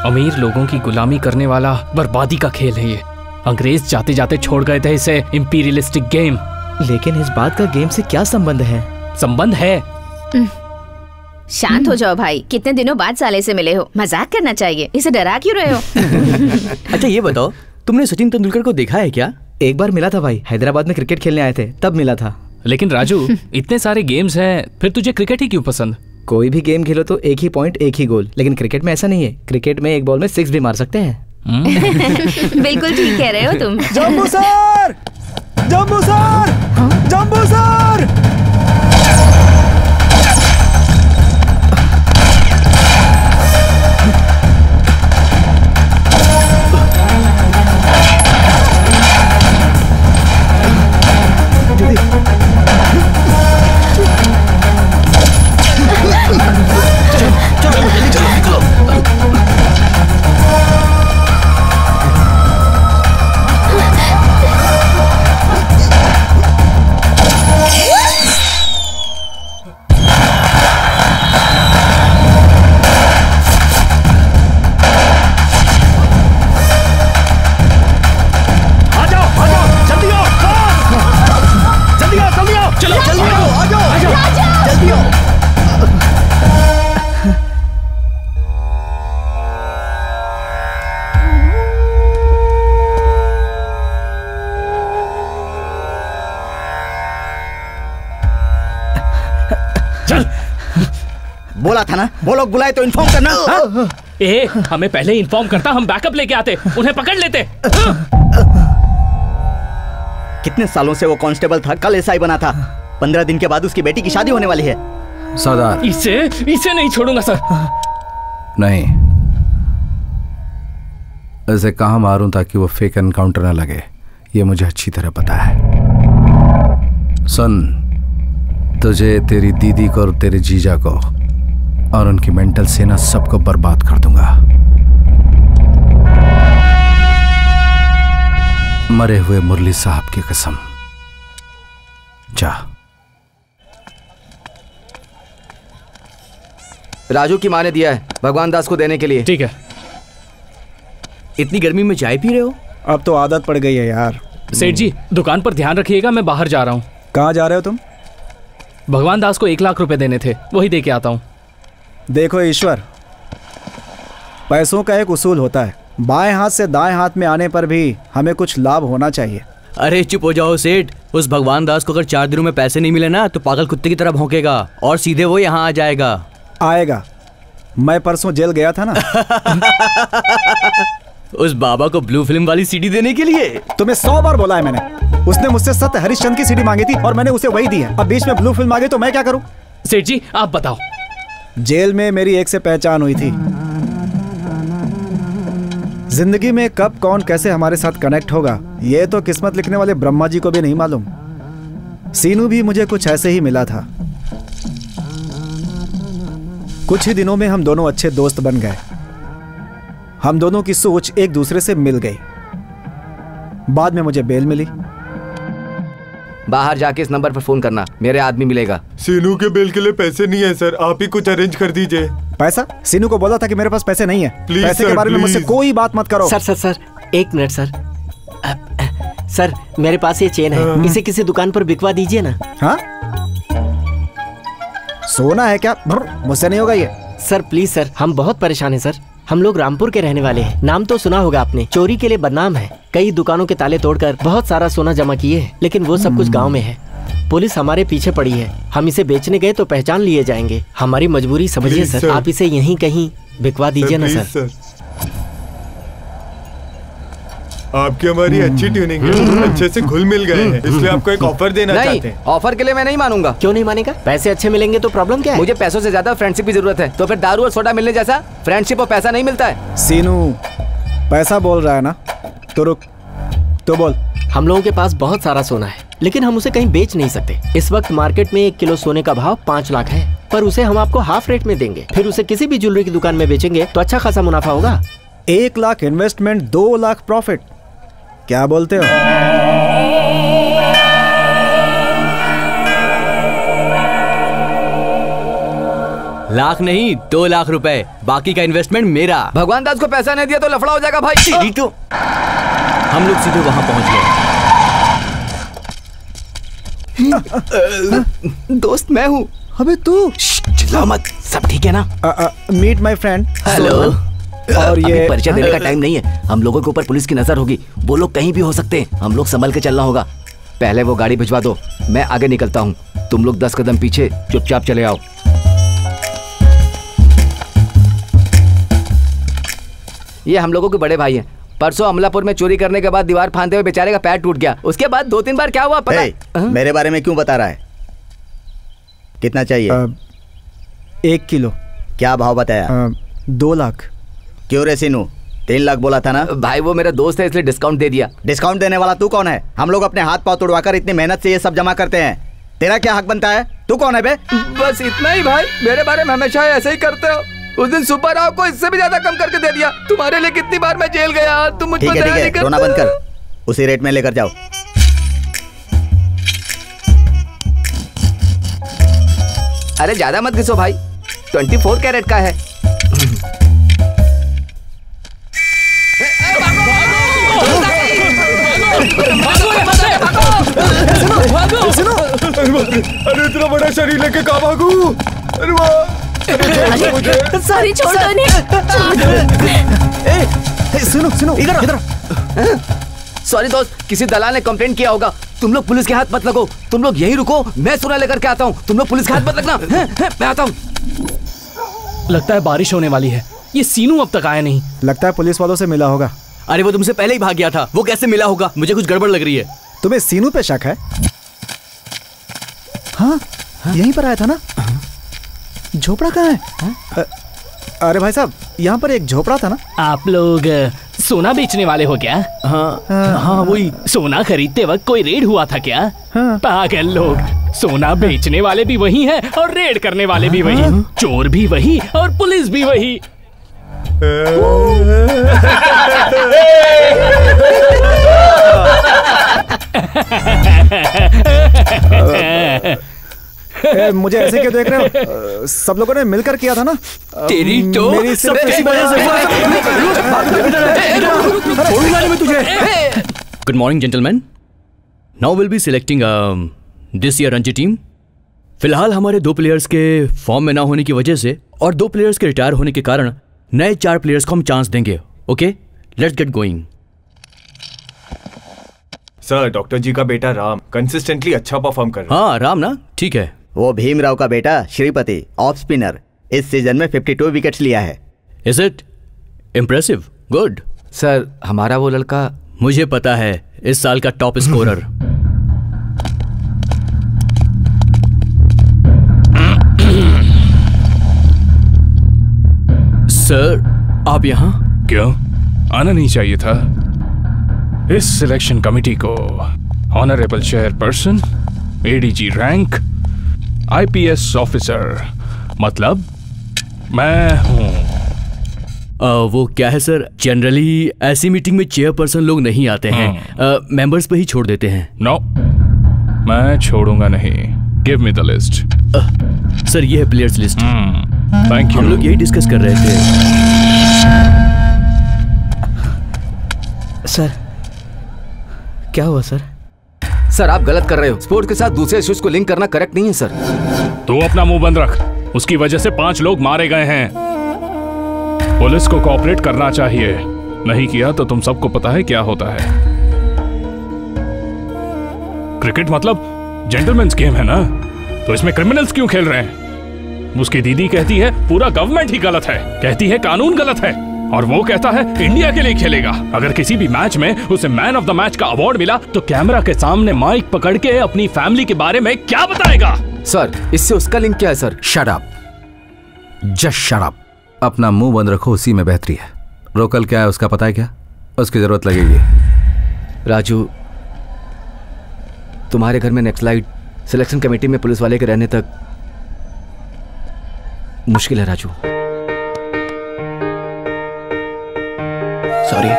अमीर लोगों की गुलामी करने वाला बर्बादी का खेल है ये। अंग्रेज़ जाते जाते छोड़ गए थे इसे इम्पीरियलिस्टिक गेम
लेकिन इस बात का गेम से क्या संबंध है?
संबंध है।
शांत हो जाओ भाई। कितने दिनों बाद साले से मिले हो। मज़ाक करना चाहिए। इसे डरा क्यों रहे हो?
अच्छा ये बताओ तुमने सचिन तेंदुलकर को देखा है क्या?
एक बार मिला था भाई। हैदराबाद में क्रिकेट खेलने आए थे। तब मिला था।
लेकिन राजू इतने सारे गेम्स हैं फिर तुझे क्रिकेट ही क्यों पसंद?
कोई भी गेम खेलो तो एक ही पॉइंट एक ही गोल लेकिन क्रिकेट में ऐसा नहीं है. क्रिकेट में एक बॉल में सिक्स भी मार सकते हैं.
बिल्कुल ठीक कह रहे हो तुम.
Jumbo sir jumbo sir jumbo sir
लोग बुलाए तो इन्फॉर्म करना। हाँ?
ए हमें पहले इन्फॉर्म करता हम बैकअप लेके आते उन्हें पकड़ लेते।
कितने सालों से वो कांस्टेबल था कल एसआई बना था। पंद्रह दिन के बाद उसकी बेटी की शादी होने वाली है।
सरदार।
इसे इसे नहीं छोड़ूँगा सर।
नहीं। ऐसे कहाँ मारूं ताकि वो फेक एनकाउंटर न लगे? ये मुझे अच्छी तरह पता है। सुन तुझे तेरी दीदी को और तेरे जीजा को और उनकी मेंटल सेना सबको बर्बाद कर दूँगा। मरे हुए मुरली साहब की कसम। जा।
राजू की माँ ने दिया है भगवान दास को देने के लिए।
ठीक है।
इतनी गर्मी में चाय पी रहे हो?
अब तो आदत पड़ गई है यार।
सेठ जी दुकान पर ध्यान रखिएगा मैं बाहर जा रहा हूँ।
कहाँ जा रहे हो तुम?
भगवान दास को एक लाख रुपए देने थे वही दे के आता हूँ।
देखो ईश्वर पैसों का एक उसूल होता है। बाएँ हाथ से दाएँ हाथ में आने पर भी हमें कुछ लाभ होना चाहिए।
अरे चुप हो जाओ सेठ। उस भगवान दास को अगर चार दिनों में पैसे नहीं मिले ना तो पागल कुत्ते की तरह भौंकेगा और सीधे वो यहाँ आ जाएगा।
आएगा। मैं परसों जेल गया था ना।
उस बाबा को ब्लू फ़िल्म वाली सीडी देने के लिए?
तुम्हें सौ बार बोला है मैंने। उसने मुझसे सत्य हरिश्चंद की सीडी मांगी थी और मैंने उसे वही दी है। अब बीच में ब्लू फ़िल्म आ गई तो मैं क्या करूँ?
सेठ जी आप बताओ।
जेल में मेरी एक से पहचान हुई थी। ज़िंदगी में कब कौन कैसे हमारे साथ कनेक्ट होगा, ये तो किस्मत लिखने वाले ब्रह्मा जी को भी नहीं मालूम। सीनू भी मुझे कुछ ऐसे ही मिला था। कुछ ही दिनों में हम दोनों अच्छे दोस्त बन गए। हम दोनों की सोच एक दूसरे से मिल गई। बाद में मुझे बेल मिली।
बाहर जाके इस नंबर पर फ़ोन करना। मेरे आदमी मिलेगा।
सीनू के बिल के लिए पैसे नहीं है सर। आप ही कुछ अरेंज कर दीजिए।
पैसा? सीनू को बोला था कि मेरे पास पैसे नहीं है।
Please,
पैसे
sir,
के बारे में मुझसे कोई बात मत करो।
सर सर सर एक मिनट सर।
सर मेरे पास ये चेन है। इसे किसी दुकान पर बिकवा दीजिए ना।
हाँ? सोना है क्या? मुझसे नहीं होगा ये।
सर प्लीज़ सर हम बहुत परेशान हैं सर। हम लोग रामपुर के रहने वाले हैं। नाम तो सुना होगा आपने। चोरी के लिए बदनाम है। कई दुकानों के ताले तोड़कर बहुत सारा सोना जमा किए हैं लेकिन वो सब कुछ गाँव में है। पुलिस हमारे पीछे पड़ी है। हम इसे बेचने गए तो पहचान लिए जाएँगे। हमारी मजबूरी समझिए सर। आप इसे यहीं कहीं बिकवा दीजिए ना
सर,
सर
आपकी हमारी अच्छी ट्यूनिंग है। अच्छे से घुल मिल गए हैं इसलिए आपको एक ऑफ़र देना
नहीं
चाहते हैं।
ऑफ़र के लिए मैं नहीं मानूँगा।
क्यों नहीं मानेगा? पैसे अच्छे मिलेंगे तो प्रॉब्लम क्या है?
मुझे पैसों से ज़्यादा फ्रेंडशिप की ज़रूरत है। तो फिर दारू और सोडा मिलने जैसा फ्रेंडशिप और पैसा नहीं मिलता है।
सीनू पैसा बोल रहा है ना? तो रुक तो बोल।
हम लोगों के पास बहुत सारा सोना है लेकिन हम उसे कहीं बेच नहीं सकते। इस वक्त मार्केट में एक किलो सोने का भाव पाँच लाख है पर उसे हम आपको हाफ़ रेट में देंगे। फिर उसे किसी भी ज्वेलरी की दुकान में बेचेंगे तो अच्छा खासा मुनाफा होगा।
एक लाख इन्वेस्टमेंट दो लाख प्रॉफिट क्या बोलते हो?
लाख नहीं दो लाख रुपए। बाकी का इन्वेस्टमेंट मेरा।
भगवान दास को पैसा नहीं दिया तो लफड़ा हो जाएगा भाई।
तो हम लोग सीधे वहाँ पहुँच गए।
दोस्त मैं हूँ।
अबे तू
चिल्ला मत। सब ठीक है ना?
मीट माय फ्रेंड
हेलो
और ये
परिचय देने का टाइम नहीं है। हम लोगों के ऊपर पुलिस की नज़र होगी। वो लोग कहीं भी हो सकते हैं। हम लोग संभल के चलना होगा। पहले वो गाड़ी भिजवा दो। मैं आगे निकलता हूँ। तुम लोग दस कदम पीछे चुपचाप चले आओ। ये हम लोगों के बड़े भाई हैं। परसों अमलापुर में चोरी करने के बाद दीवार फांदते हुए बेचारे का पैर टूट गया। उसके बाद दो तीन बार क्या हुआ पता
ए, मेरे बारे में क्यों बता रहा है? कितना चाहिए?
एक किलो।
क्या भाव बताया?
दो लाख।
क्यों रे सीनू तीन लाख बोला था ना?
भाई वो मेरा दोस्त है इसलिए डिस्काउंट दे दिया।
डिस्काउंट देने वाला तू कौन है? हम लोग अपने हाथ पाव तोड़वाकर इतनी मेहनत से ये सब जमा करते हैं। तेरा क्या हक बनता है? तू कौन है बे?
बस इतना ही भाई। मेरे बारे में हमेशा ऐसे ही करते हो। उस दिन सुपर राव को इससे भी ज़्यादा कम करके दे दिया। तुम्हारे लिए कितनी बार मैं जेल गया? तुम मुझ
ठीक है ठीक है रोना बंद कर। उसी रेट में लेकर जाओ।
अरे ज़्यादा मत घिसो भाई। 24 कैरेट का है।
अरे इतना बड़ा शरीर लेके कहाँ भागू अरे वाह अरे छोड़ दो मुझे।
सॉरी छोड़ दो नहीं
सुनो सुनो इधर इधर
सॉरी दोस्त किसी दलाल ने कंप्लेंट किया होगा तुम लोग पुलिस के हाथ मत लगो तुम लोग यही रुको मैं सुना लेकर के आता हूँ तुम लोग पुलिस के हाथ मत लगना हैं? हैं? मैं आता हूँ
लगता है बारिश होने वाली है ये सीनू अब तक आया नहीं
लगता है पुलिस वालों से मिला होगा
अरे वो तुमसे पहले ही भाग गया था। वो कैसे मिला होगा? मुझे कुछ गड़बड़ लग रही है।
तुम्हें सीनू पे शक है? हाँ, यहीं पर आया था ना? झोपड़ा कहाँ है? अ- अरे भाई साहब यहाँ पर एक झोपड़ा था ना?
आप लोग सोना बेचने वाले हो क्या?
हाँ।
हाँ। वही। सोना खरीदते वक्त कोई रेड हुआ था क्या? पागल लोग सोना बेचने वाले भी वही हैं और रेड करने वाले भी वही चोर भी वही और पुलिस भी वही।
ए, मुझे ऐसे क्यों देख रहे हो? सब लोगों ने मिलकर किया था ना?
तेरी तो
मेरी सिर्फ़
सब
इसी वजह
से good morning gentleman now will be selecting this year Ranji team फ़िलहाल हमारे दो प्लेयर्स के फॉर्म में ना होने की वजह से और दो प्लेयर्स के रिटायर होने के कारण नए चार प्लेयर्स को हम चांस देंगे okay let's get going
sir doctor ji का बेटा राम कंसिस्टेंटली अच्छा परफॉर्म कर रहा है।
हाँ राम ना? ठीक है।
वो भीमराव का बेटा श्रीपति ऑफ़ स्पिनर इस सीज़न में 52 विकेट्स लिया है।
Is it impressive good
sir हमारा वो लड़का
मुझे पता है इस साल का टॉप स्कोरर सर आप यहाँ?
क्यों? आना नहीं चाहिए था। इस सिलेक्शन कमेटी को honourable chairperson ADG rank IPS officer मतलब मैं हूँ।
अ, वो क्या है सर? जनरली ऐसी मीटिंग में चेयरपर्सन लोग नहीं आते हैं। मेंबर्स पे ही छोड़ देते हैं।
नो no, मैं छोड़ूँगा नहीं। Give me the list
sir ये है प्लेयर्स लिस्ट
थैंक यू
हम लोग यही डिस्कस कर रहे थे।
सर क्या हुआ सर?
सर आप गलत कर रहे हो। स्पोर्ट्स के साथ दूसरे इश्यूज़ को लिंक करना करेक्ट नहीं है सर।
तू अपना मुँह बंद रख। उसकी वजह से पाँच लोग मारे गए हैं। पुलिस को कोऑपरेट करना चाहिए। नहीं किया तो तुम सबको पता है क्या होता है। क्रिकेट मतलब जेंटलमैन गेम है ना? तो इसमें क्रिमिनल्स क्यों खेल रहे हैं? उसकी दीदी कहती है, पूरा गवर्नमेंट ही गलत है। कहती है, कानून गलत है। और वो कहता है, इंडिया के लिए खेलेगा। अगर किसी भी मैच में उसे मैन ऑफ़ द मैच का अवार्ड मिला तो कैमरा के सामने माइक पकड़ के अपनी फैमिली के बारे में क्या बताएगा?
सर इससे उसका लिंक क्या है सर
अप जस्ट अप अपना मुँह बंद रखो, उसी में बेहतरी है। रोकल क्या है, उसका पता है क्या? उसकी ज़रूरत लगेगी।
राजू, तुम्हारे घर में नेक्सलाइट सिलेक्शन कमेटी में पुलिस वाले के रहने तक मुश्किल है राजू।
सॉरी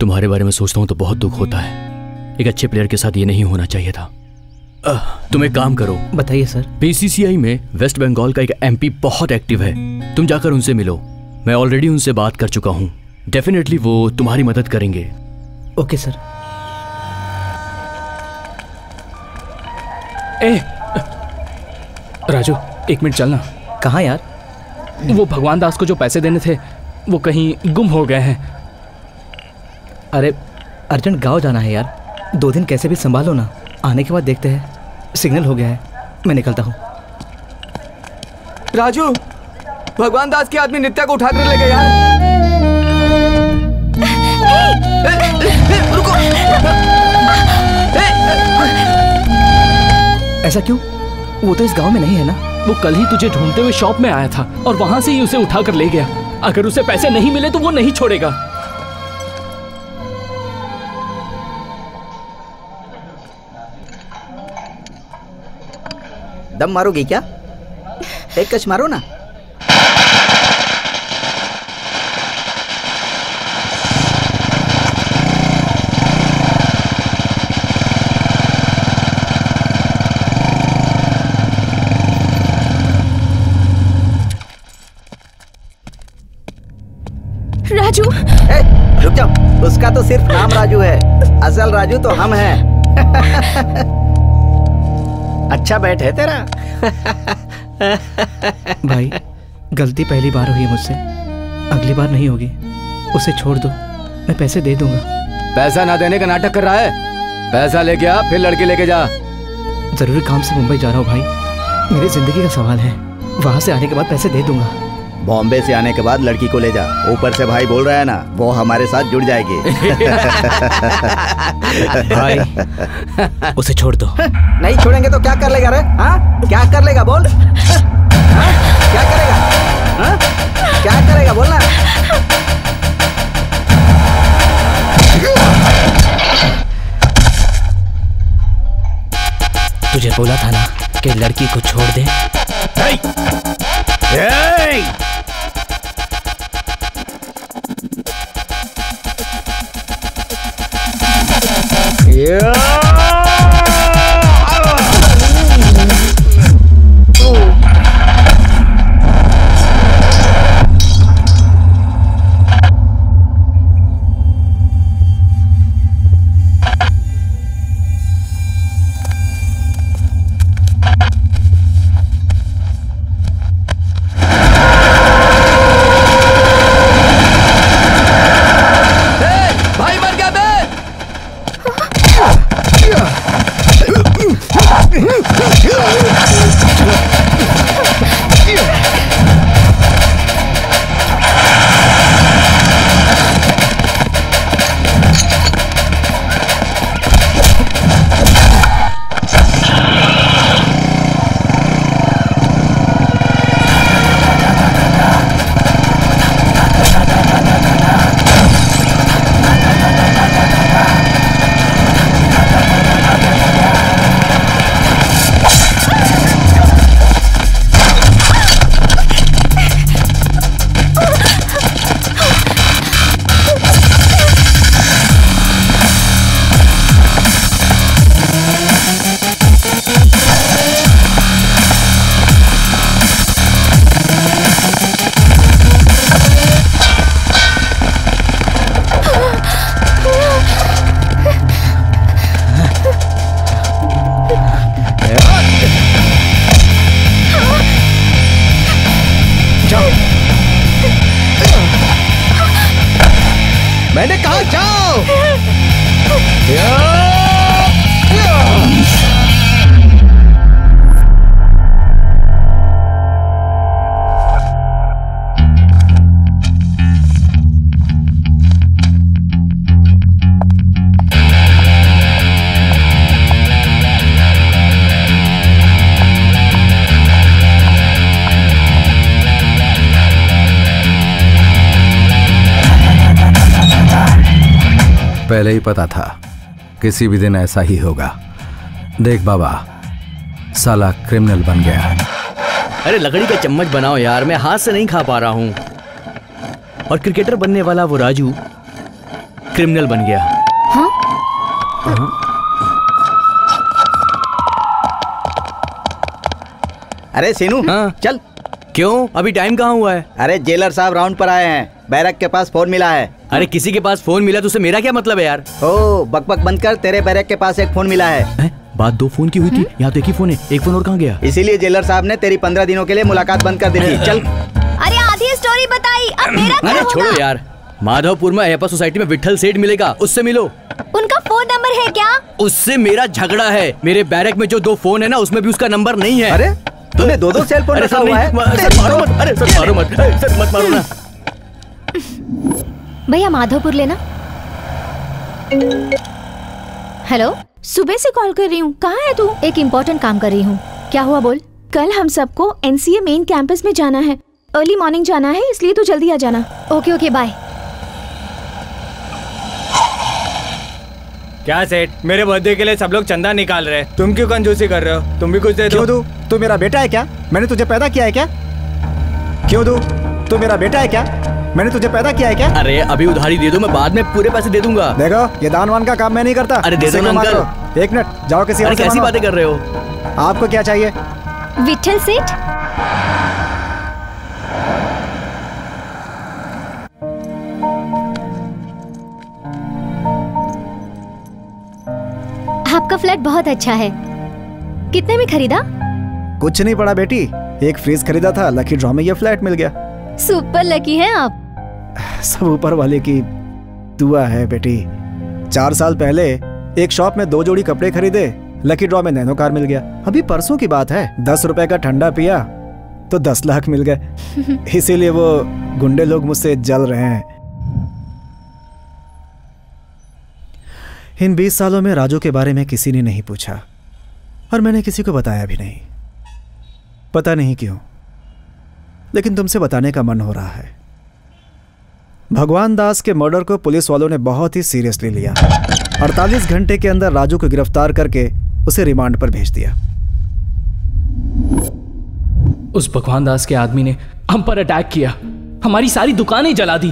तुम्हारे बारे में सोचता हूँ तो बहुत दुख होता है। एक अच्छे प्लेयर के साथ ये नहीं होना चाहिए था। तुम एक काम करो।
बताइए सर।
बीसीसीआई में वेस्ट बंगाल का एक एमपी बहुत एक्टिव है। तुम जाकर उनसे मिलो। मैं ऑलरेडी उनसे बात कर चुका हूँ। डेफिनेटली वो तुम्हारी मदद करेंगे।
ओके सर
ए राजू एक मिनट चलना।
कहाँ यार?
वो भगवान दास को जो पैसे देने थे वो कहीं गुम हो गए हैं।
अरे अर्जेंट गाँव जाना है यार। दो दिन कैसे भी संभालो ना। आने के बाद देखते हैं। सिग्नल हो गया है। मैं निकलता हूँ।
राजू! भगवान दास के आदमी नित्या को उठा कर ले गए यार
ऐसा क्यों? वो तो इस गाँव में नहीं है ना?
वो कल ही तुझे ढूंढते हुए शॉप में आया था और वहाँ से ही उसे उठा कर ले गया। अगर उसे पैसे नहीं मिले तो वो नहीं छोड़ेगा।
दम मारोगे क्या? एक कश मारो ना
राजू
ए, रुक जाओ उसका तो सिर्फ़ नाम राजू है। असल राजू तो हम हैं। अच्छा बैठ है तेरा।
भाई गलती पहली बार हुई मुझसे। अगली बार नहीं होगी। उसे छोड़ दो। मैं पैसे दे दूँगा।
पैसा ना देने का नाटक कर रहा है। पैसा लेके आ फिर लड़की लेके जा।
ज़रूरी काम से मुंबई जा रहा हूँ भाई। मेरी ज़िंदगी का सवाल है। वहाँ से आने के बाद पैसे दे दूँगा।
बॉम्बे से आने के बाद लड़की को ले जा। ऊपर से भाई बोल रहा है ना वो हमारे साथ जुड़ जाएगी।
भाई उसे छोड़ दो।
नहीं छोड़ेंगे तो क्या कर लेगा रे? हाँ? क्या कर लेगा? बोल। हाँ? क्या करेगा? हाँ? क्या करेगा? बोलना
तुझे बोला था ना कि लड़की को छोड़ दे।
गया
मैंने कहा जाओ?
पहले ही पता था। किसी भी दिन ऐसा ही होगा। देख बाबा साला क्रिमिनल बन गया है।
अरे लकड़ी का चम्मच बनाओ यार मैं हाथ से नहीं खा पा रहा हूँ। और क्रिकेटर बनने वाला वो राजू क्रिमिनल बन गया।
हाँ?
हाँ।
अरे सीनू चल।
क्यों? अभी टाइम कहाँ हुआ है?
अरे जेलर साहब राउंड पर आए हैं। बैरक के पास फ़ोन मिला है।
अरे किसी के पास फ़ोन मिला तो उसे मेरा क्या मतलब है यार?
ओ बक बक बंद कर तेरे बैरक के पास एक फ़ोन मिला है।
बात दो फ़ोन की हुई थी यहाँ तो एक ही फ़ोन है एक फ़ोन और कहाँ गया?
इसीलिए जेलर साहब ने तेरी पंद्रह दिनों के लिए मुलाकात बंद कर दी थी। चल।
अरे आधी स्टोरी बताई अब मेरा क्या
अरे छोड़ो यार। माधवपुर में अयप्पा सोसाइटी में विठल सेठ मिलेगा उससे मिलो।
उनका फ़ोन नंबर है क्या?
उससे मेरा झगड़ा है। मेरे बैरक में जो दो फ़ोन है ना उसमें भी उसका नंबर नहीं है।
अरे तूने दो दो सेल फ़ोन रखा हुआ है।
सर मारो मत अरे सर मारो मत सर मत मारो ना।
भैया माधोपुर लेना। हेलो?
सुबह से कॉल कर रही हूँ। कहाँ है तू?
एक इम्पोर्टेंट काम कर रही हूँ। क्या हुआ बोल?
कल हम सबको एनसीए मेन कैंपस में जाना है। अर्ली मॉर्निंग जाना है इसलिए तू जल्दी आ जाना।
ओके ओके बाय
क्या सेठ? मेरे बर्थडे के लिए सब लोग चंदा निकाल रहे हैं। तुम क्यों कंजूसी कर रहे हो? तुम भी कुछ दे दो।
क्यों दू? तू मेरा बेटा है क्या? मैंने तुझे पैदा किया है क्या? क्यों दू? तू मेरा बेटा है क्या? मैंने तुझे पैदा किया है क्या?
अरे अभी उधारी दे दो मैं बाद में पूरे पैसे दे दूँगा।
देखो ये दान वान का काम मैं नहीं करता।
अरे दे दो ना अंकल।
एक मिनट जाओ किसी और
कैसी बातें कर रहे हो?
आपको क्या चाहिए?
विठल सेठ? आपका फ्लैट बहुत अच्छा है। कितने में खरीदा?
कुछ नहीं पड़ा बेटी। एक फ्रीज खरीदा था लकी ड्रॉ में ये फ्लैट मिल गया।
सुपर लकी है आप।
सब ऊपर वाले की दुआ है बेटी। चार साल पहले एक शॉप में दो जोड़ी कपड़े खरीदे लकी ड्रॉ में नैनो कार मिल गया। अभी परसों की बात है दस रुपए का ठंडा पिया तो दस लाख मिल गए। इसीलिए वो गुंडे लोग मुझसे जल रहे हैं। इन बीस सालों में राजू के बारे में किसी ने नहीं पूछा और मैंने किसी को बताया भी नहीं। पता नहीं क्यों लेकिन तुमसे बताने का मन हो रहा है। भगवान दास के मर्डर को पुलिस वालों ने बहुत ही सीरियसली लिया। 48 घंटे के अंदर राजू को गिरफ़्तार करके उसे रिमांड पर भेज दिया।
उस भगवान दास के आदमी ने हम पर अटैक किया। हमारी सारी दुकानें जला दी।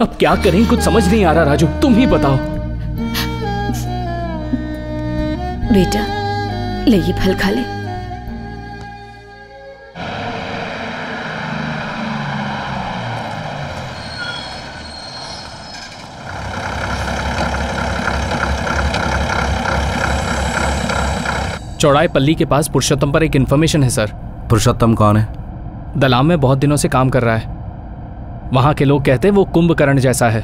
अब क्या करें? कुछ समझ नहीं आ रहा राजू। तुम ही बताओ।
बेटा ले ये फल खा ले।
चौड़ाई पल्ली के पास पुरुषोत्तम पर एक इन्फॉर्मेशन है सर
पुरुषोत्तम कौन है?
दलाम में बहुत दिनों से काम कर रहा है। वहाँ के लोग कहते हैं वो कुंभकर्ण जैसा है।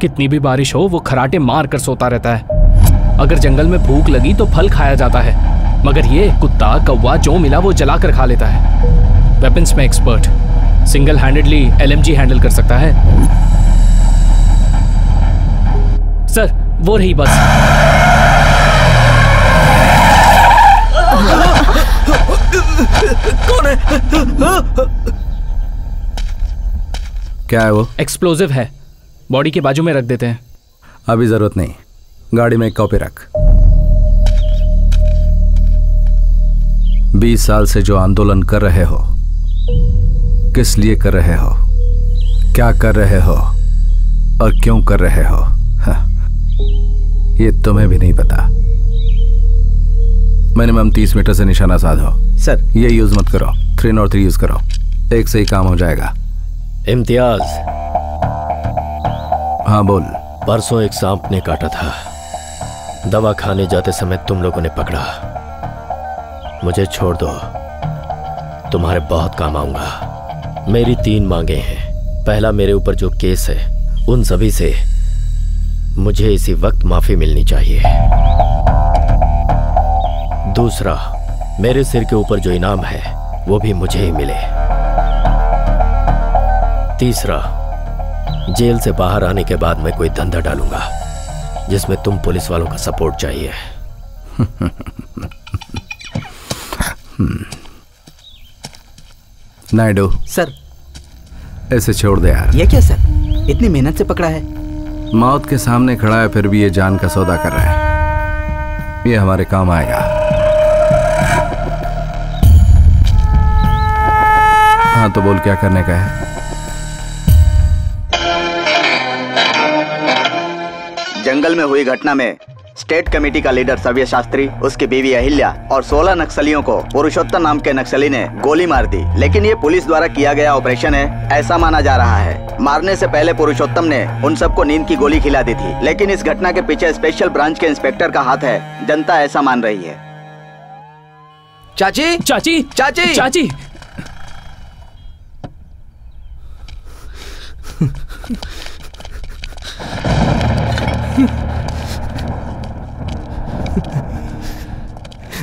कितनी भी बारिश हो वो खराटे मार कर सोता रहता है। अगर जंगल में भूख लगी तो फल खाया जाता है। मगर ये कुत्ता कौवा जो मिला वो जला कर खा लेता है। वेपन्स में expert single handedly LMG handle कर सकता है। सर वो रही बस।
कौन है? क्या है वो?
एक्सप्लोजिव है। बॉडी के बाजू में रख देते हैं।
अभी ज़रूरत नहीं। गाड़ी में एक कॉपी रख। बीस साल से जो आंदोलन कर रहे हो किस लिए कर रहे हो क्या कर रहे हो और क्यों कर रहे हो हाँ, ये तुम्हें भी नहीं पता। मिनिमम तीस मीटर से निशाना साधो।
सर।
ये यूज़ मत करो। थ्री नॉट थ्री यूज़ करो। एक से ही काम हो जाएगा।
इम्तियाज़।
हाँ बोल।
परसों एक सांप ने काटा था। दवा खाने जाते समय तुम लोगों ने पकड़ा। मुझे छोड़ दो। तुम्हारे बहुत काम आऊँगा। मेरी तीन मांगे हैं। पहला मेरे ऊपर जो केस है उन सभी से मुझे इसी वक्त माफ़ी मिलनी चाहिए। दूसरा मेरे सिर के ऊपर जो इनाम है वो भी मुझे ही मिले। तीसरा जेल से बाहर आने के बाद मैं कोई धंधा डालूँगा जिसमें तुम पुलिस वालों का सपोर्ट चाहिए।
नायडू।
सर।
ऐसे छोड़ दे यार।
ये क्या सर? इतनी मेहनत से पकड़ा है।
मौत के सामने खड़ा है फिर भी ये जान का सौदा कर रहा है। ये हमारे काम आएगा हाँ तो बोल क्या करने का है?
जंगल में हुई घटना में स्टेट कमेटी का लीडर सव्य शास्त्री उसकी बीवी अहिल्या और 16 नक्सलियों को पुरुषोत्तम नाम के नक्सली ने गोली मार दी। लेकिन ये पुलिस द्वारा किया गया ऑपरेशन है ऐसा माना जा रहा है। मारने से पहले पुरुषोत्तम ने उन सबको नींद की गोली खिला दी थी। लेकिन इस घटना के पीछे स्पेशल ब्रांच के इंस्पेक्टर का हाथ है। जनता ऐसा मान रही है।
चाची?
चाची?
चाची?
चाची?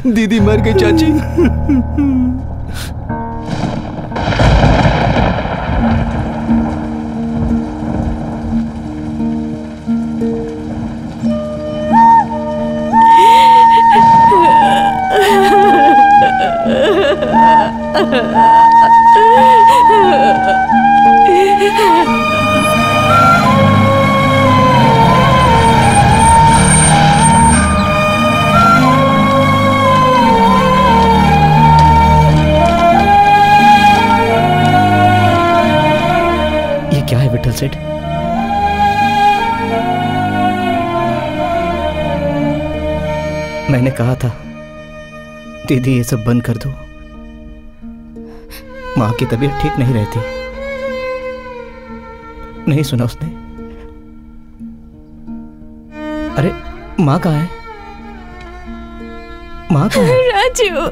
दीदी मर गई चाची।
ये है सेठ मैंने कहा था, दीदी, ये सब बंद कर दो। माँ की तबीयत ठीक नहीं रहती। नहीं सुना उसने। अरे, माँ कहाँ है? माँ कहाँ है?
राजू।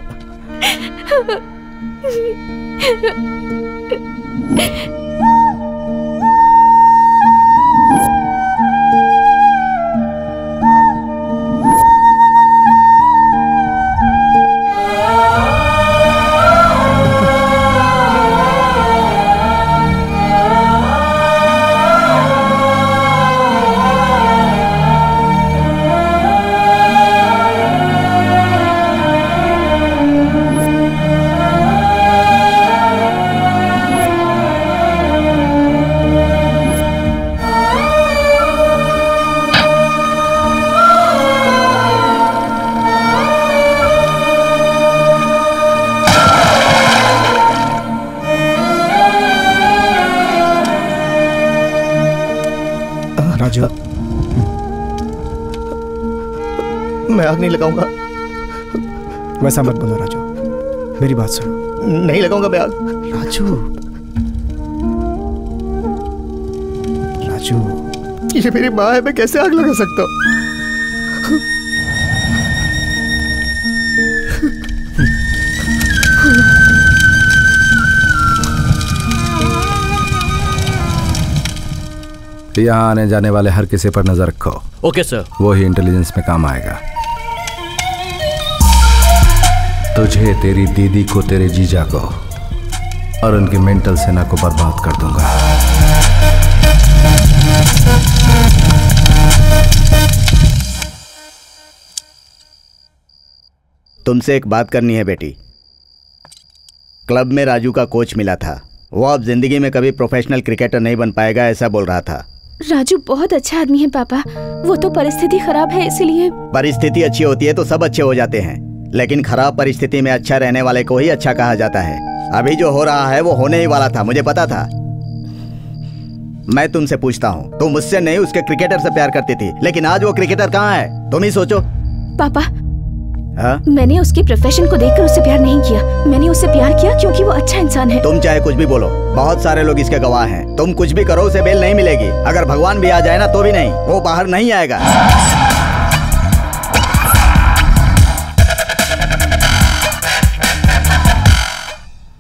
नहीं लगाऊँगा।
वैसा मत बोलो राजू। मेरी बात सुनो।
नहीं लगाऊँगा मैं आग
राजू। राजू।
ये मेरी माँ है मैं कैसे आग लगा सकता हूँ?
यहाँ आने जाने वाले हर किसी पर नज़र रखो।
ओके सर
वो ही इंटेलिजेंस में काम आएगा। तुझे तेरी दीदी को तेरे जीजा को और उनकी मेंटल सेना को बर्बाद कर दूँगा।
तुमसे एक बात करनी है बेटी। क्लब में राजू का कोच मिला था। वो अब ज़िंदगी में कभी प्रोफेशनल क्रिकेटर नहीं बन पाएगा ऐसा बोल रहा था।
राजू बहुत अच्छा आदमी है पापा। वो तो परिस्थिति खराब है इसलिए
परिस्थिति अच्छी होती है तो सब अच्छे हो जाते हैं। लेकिन खराब परिस्थिति में अच्छा रहने वाले को ही अच्छा कहा जाता है। अभी जो हो रहा है वो होने ही वाला था मुझे पता था। मैं तुमसे पूछता हूँ तुम मुझसे नहीं उसके क्रिकेटर से प्यार करती थी लेकिन आज वो क्रिकेटर कहाँ है? तुम ही सोचो।
पापा
हाँ?
मैंने उसके प्रोफेशन को देखकर उससे प्यार नहीं किया। मैंने उससे प्यार किया क्योंकि वो अच्छा इंसान है।
तुम चाहे कुछ भी बोलो बहुत सारे लोग इसके गवाह हैं। तुम कुछ भी करो उसे बेल नहीं मिलेगी। अगर भगवान भी आ जाए ना तो भी नहीं। वो बाहर नहीं आएगा।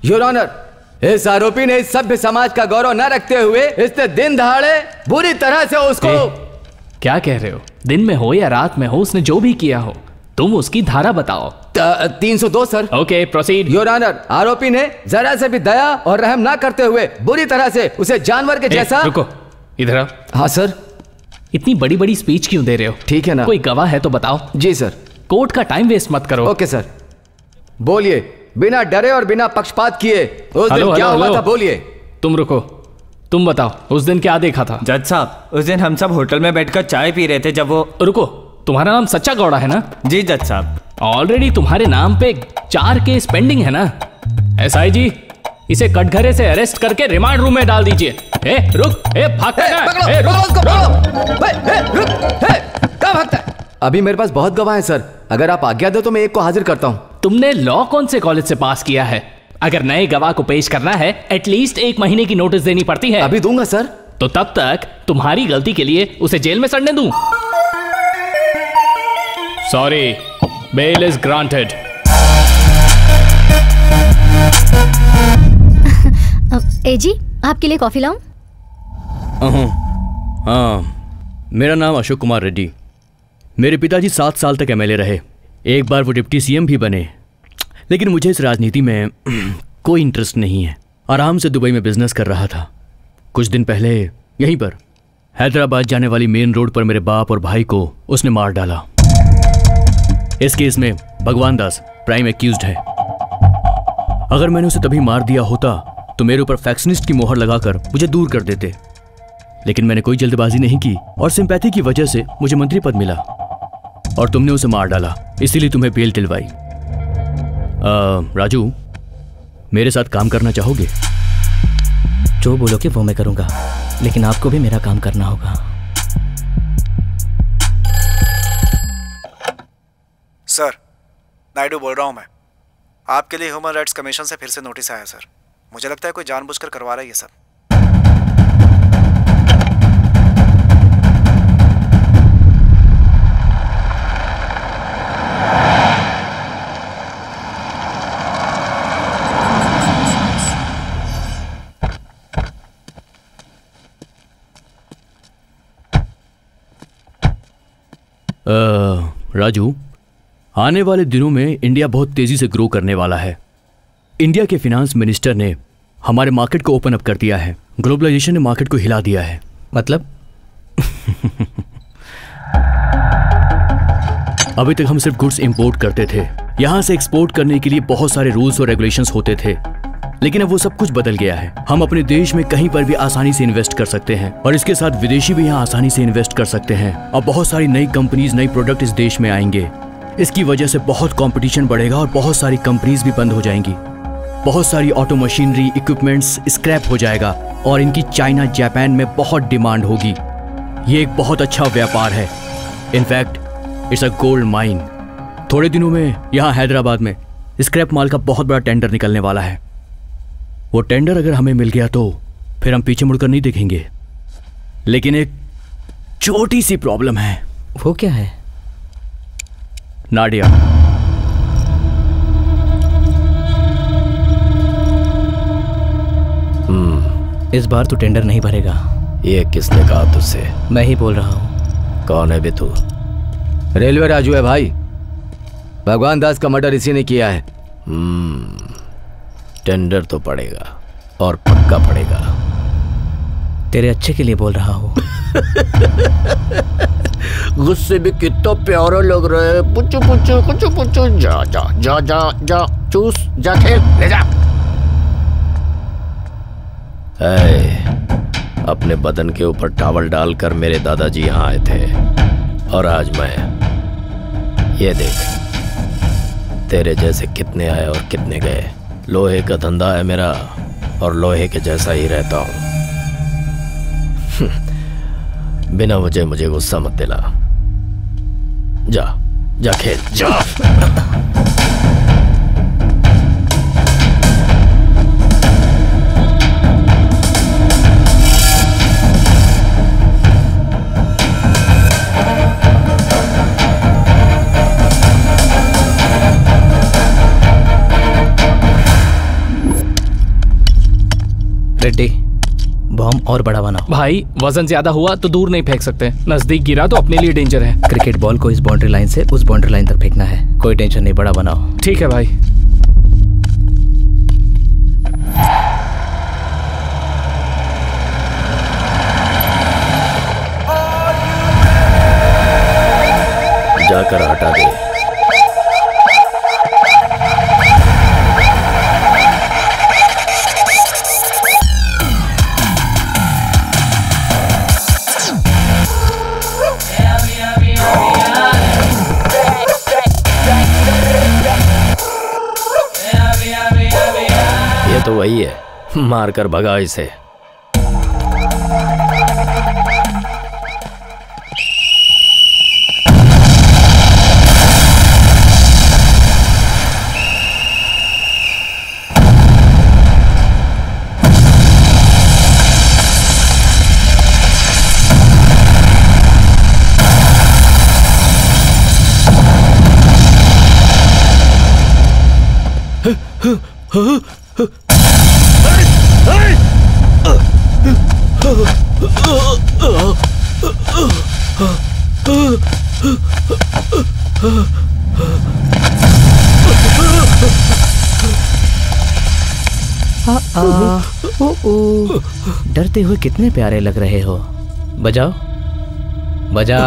योर ऑनर इस आरोपी ने इस सभ्य समाज का गौरव न रखते हुए इसने दिन दहाड़े बुरी तरह से उसको
क्या कह रहे हो? दिन में हो या रात में हो उसने जो भी किया हो तुम उसकी धारा बताओ।
तीन सौ दो sir.
Okay proceed
your honour आरोपी ने जरा से भी दया और रहम ना करते हुए बुरी तरह से उसे जानवर के
ए,
जैसा
रुको इधर आओ।
हाँ सर।
इतनी बड़ी बड़ी स्पीच क्यों दे रहे हो?
ठीक है ना।
कोई गवाह है तो बताओ।
जी सर।
कोर्ट का टाइम वेस्ट मत करो।
Okay sir. बोलिए। बिना डरे और बिना पक्षपात किए उस दिन क्या हुआ था बोलिए।
तुम रुको। तुम बताओ उस दिन क्या देखा था?
जज साहब उस दिन हम सब होटल में बैठकर चाय पी रहे थे जब वो
रुको तुम्हारा नाम सच्चा गौड़ा है ना?
जी जज साहब।
ऑलरेडी तुम्हारे नाम पे चार केस पेंडिंग है ना? एसआई जी इसे कटघरे से अरेस्ट करके रिमांड रूम में डाल दीजिए। ए रुक ए भागता
ए,
है?
पकड़ो,
ए, रुक, रुक।
पकड़ो। ए, ए, रुक, ए, कहाँ भागता है? अभी मेरे पास बहुत गवाह हैं सर। अगर आप आज्ञा दो तो मैं एक को हाजिर करता हूँ।
तुमने लॉ कौन से कॉलेज से पास किया है? अगर नए गवाह को पेश करना है एटलीस्ट एक महीने की नोटिस देनी पड़ती है।
अभी दूँगा सर।
तो तब तक तुम्हारी गलती के लिए उसे जेल में सड़ने दूँ। सॉरी बेल इज़ ग्रांटेड
ए जी आपके लिए कॉफ़ी लाऊं?
अहं, हाँ। मेरा नाम अशोक कुमार रेड्डी। मेरे पिताजी सात साल तक एमएलए रहे। एक बार वो डिप्टी सीएम भी बने। लेकिन मुझे इस राजनीति में कोई इंटरेस्ट नहीं है। आराम से दुबई में बिज़नेस कर रहा था। कुछ दिन पहले, यहीं पर, हैदराबाद जाने वाली मेन रोड पर मेरे बाप और भाई को उसने मार डाला। इस केस में भगवान दास प्राइम एक्यूज है। अगर मैंने उसे तभी मार दिया होता तो मेरे ऊपर फैक्शनिस्ट की मोहर लगाकर मुझे दूर कर देते। लेकिन मैंने कोई जल्दबाजी नहीं की और सिंपैथी की वजह से मुझे मंत्री पद मिला। और तुमने उसे मार डाला। इसीलिए तुम्हें बेल दिलवाई। राजू मेरे साथ काम करना चाहोगे?
जो बोलोगे वो मैं करूँगा लेकिन आपको भी मेरा काम करना होगा।
सर नायडू बोल रहा हूँ मैं। आपके लिए ह्यूमन राइट्स कमीशन से फिर से नोटिस आया सर। मुझे लगता है कोई जानबूझकर करवा रहा है ये सब
राजू, आने वाले दिनों में इंडिया बहुत तेज़ी से ग्रो करने वाला है। इंडिया के फिनांस मिनिस्टर ने हमारे मार्केट को ओपन अप कर दिया है। ग्लोबलाइजेशन ने मार्केट को हिला दिया है।
मतलब?
अभी तक हम सिर्फ़ गुड्स इंपोर्ट करते थे। यहाँ से एक्सपोर्ट करने के लिए बहुत सारे रूल्स और रेगुलेशंस होते थे। लेकिन अब वो सब कुछ बदल गया है। हम अपने देश में कहीं पर भी आसानी से इन्वेस्ट कर सकते हैं और इसके साथ विदेशी भी यहाँ आसानी से इन्वेस्ट कर सकते हैं। और बहुत सारी नई कंपनीज़ नई प्रोडक्ट इस देश में आएँगे। इसकी वजह से बहुत कंपटीशन बढ़ेगा और बहुत सारी कंपनीज़ भी बंद हो जाएँगी। बहुत सारी ऑटो मशीनरी इक्विपमेंट्स स्क्रैप हो जाएगा और इनकी चाइना जापान में बहुत डिमांड होगी। ये एक बहुत अच्छा व्यापार है। In fact it's a gold mine थोड़े दिनों में यहाँ हैदराबाद में स्क्रैप माल का बहुत बड़ा टेंडर निकलने वाला है। वो टेंडर अगर हमें मिल गया तो फिर हम पीछे मुड़कर नहीं देखेंगे। लेकिन एक छोटी सी प्रॉब्लम है।
वो क्या है?
नाडिया।
हम्म इस बार तो टेंडर नहीं भरेगा।
ये किसने कहा तुझसे?
मैं ही बोल रहा हूँ।
कौन है बे तू?
रेलवे राजू है भाई। भगवान दास का मर्डर इसी ने किया है।
हम्म। टेंडर तो पड़ेगा और पक्का पड़ेगा।
तेरे अच्छे के लिए बोल रहा हूँ।
गुस्से भी कितना प्यारा लग रहा है। पुच्चू पुच्चू पुच्चू पुच्चू जा जा जा जा जा। चूस जा खेल ले जा। ऐ, अपने बदन के ऊपर टावल डालकर मेरे दादाजी यहाँ आए थे। और आज मैं ये देख तेरे जैसे कितने आए और कितने गए। लोहे का धंधा है मेरा, और लोहे के जैसा ही रहता हूँ। बिना वजह मुझे गुस्सा मत दिला। जा जा खेल, जा।
रेड्डी। बम और बड़ा बनाओ।
भाई वज़न ज़्यादा हुआ तो दूर नहीं फेंक सकते। नज़दीक गिरा तो अपने लिए डेंजर है।
क्रिकेट बॉल को इस बाउंड्री लाइन से उस बाउंड्री लाइन तक फेंकना है। कोई टेंशन नहीं बड़ा बनाओ।
ठीक है भाई।
जाकर हटा दे। वही है। मारकर भगा इसे।
ओ, ओ, डरते हुए कितने प्यारे लग रहे हो। बजाओ। बजा।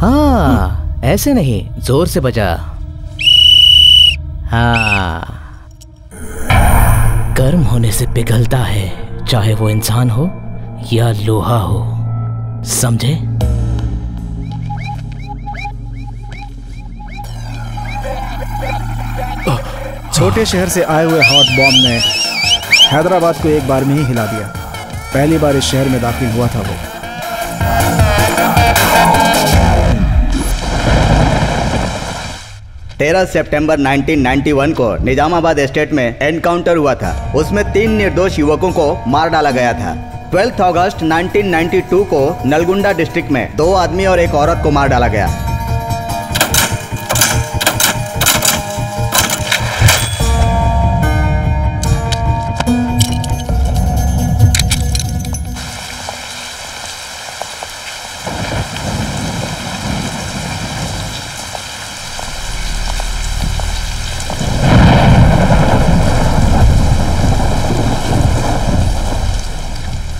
हाँ ऐसे नहीं ज़ोर से बजा। हाँ। गर्म होने से पिघलता है चाहे वो इंसान हो या लोहा हो। समझे?
छोटे शहर से आए हुए हॉट बॉम्ब ने हैदराबाद को एक बार में ही हिला दिया। पहली बार इस शहर में दाखिल हुआ था वो।
तेरह सितंबर 1991 को निजामाबाद एस्टेट में एनकाउंटर हुआ था। उसमें तीन निर्दोष युवकों को मार डाला गया था। 12 अगस्त 1992 को नलगुंडा डिस्ट्रिक्ट में दो आदमी और एक औरत को मार डाला गया।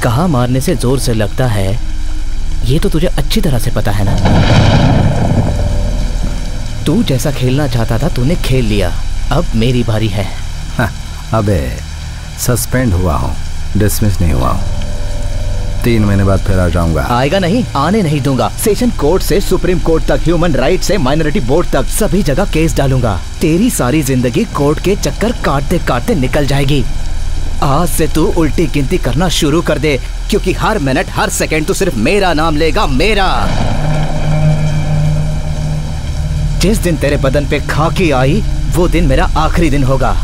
कहा मारने से ज़ोर से लगता है ये तो तुझे अच्छी तरह से पता है ना? तू जैसा खेलना चाहता था तूने खेल लिया। अब मेरी बारी है।
हाँ, अबे सस्पेंड हुआ हूँ डिसमिस नहीं हुआ हूँ। तीन महीने बाद फिर आ जाऊँगा।
आएगा नहीं आने नहीं दूँगा। सेशन कोर्ट से सुप्रीम कोर्ट तक ह्यूमन राइट से माइनॉरिटी बोर्ड तक सभी जगह केस डालूँगा। तेरी सारी ज़िंदगी कोर्ट के चक्कर काटते काटते निकल जाएगी। आज से तू उल्टी गिनती करना शुरू कर दे, क्योंकि हर मिनट, हर सेकंड तू सिर्फ़ मेरा नाम लेगा, मेरा। जिस दिन तेरे बदन पे खाकी आई, वो दिन मेरा आखिरी दिन होगा।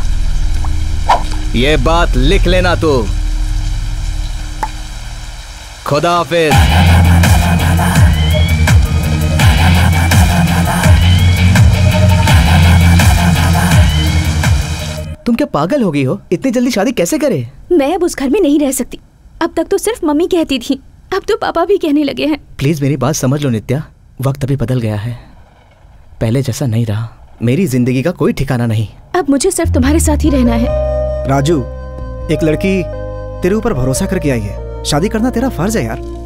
ये बात लिख लेना तू। खुदा हाफिज। तुम क्या पागल हो गई हो? इतनी जल्दी शादी कैसे करे?
मैं अब उस घर में नहीं रह सकती। अब तक तो सिर्फ़ मम्मी कहती थी। अब तो पापा भी कहने लगे हैं।
प्लीज़ मेरी बात समझ लो नित्या। वक्त अभी बदल गया है। पहले जैसा नहीं रहा। मेरी ज़िंदगी का कोई ठिकाना नहीं।
अब मुझे सिर्फ़ तुम्हारे साथ ही रहना है।
राजू एक लड़की तेरे ऊपर भरोसा करके आई है। शादी करना तेरा फ़र्ज़ है यार।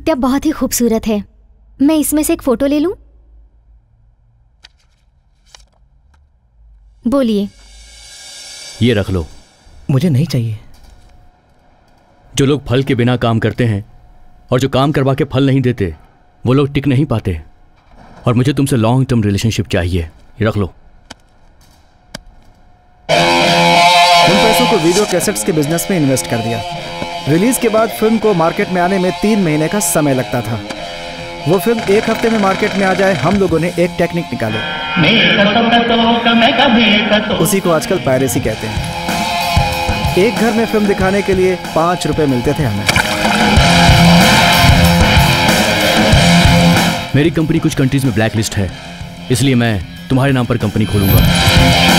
नित्या बहुत ही खूबसूरत है। मैं इसमें से एक फ़ोटो ले लूँ? बोलिए।
ये रख लो।
मुझे नहीं चाहिए।
जो लोग फल के बिना काम करते हैं और जो काम करवा के फल नहीं देते वो लोग टिक नहीं पाते। और मुझे तुमसे लॉन्ग टर्म रिलेशनशिप चाहिए। ये रख लो।
उन पैसों को वीडियो कैसेट्स के बिज़नेस में इन्वेस्ट कर दिया। रिलीज़ के बाद फ़िल्म को मार्केट में आने में तीन महीने का समय लगता था। वो फ़िल्म एक हफ़्ते में मार्केट में आ जाए, हम लोगों ने एक टेक्निक निकाली। उसी को आजकल पायरेसी कहते हैं। एक घर में फ़िल्म दिखाने के लिए पाँच रुपए मिलते थे हमें।
मेरी कंपनी कुछ कंट्रीज़ में ब्लैक लिस्ट है, इसलिए मैं तुम्हारे नाम पर कंपनी खोलूँगा।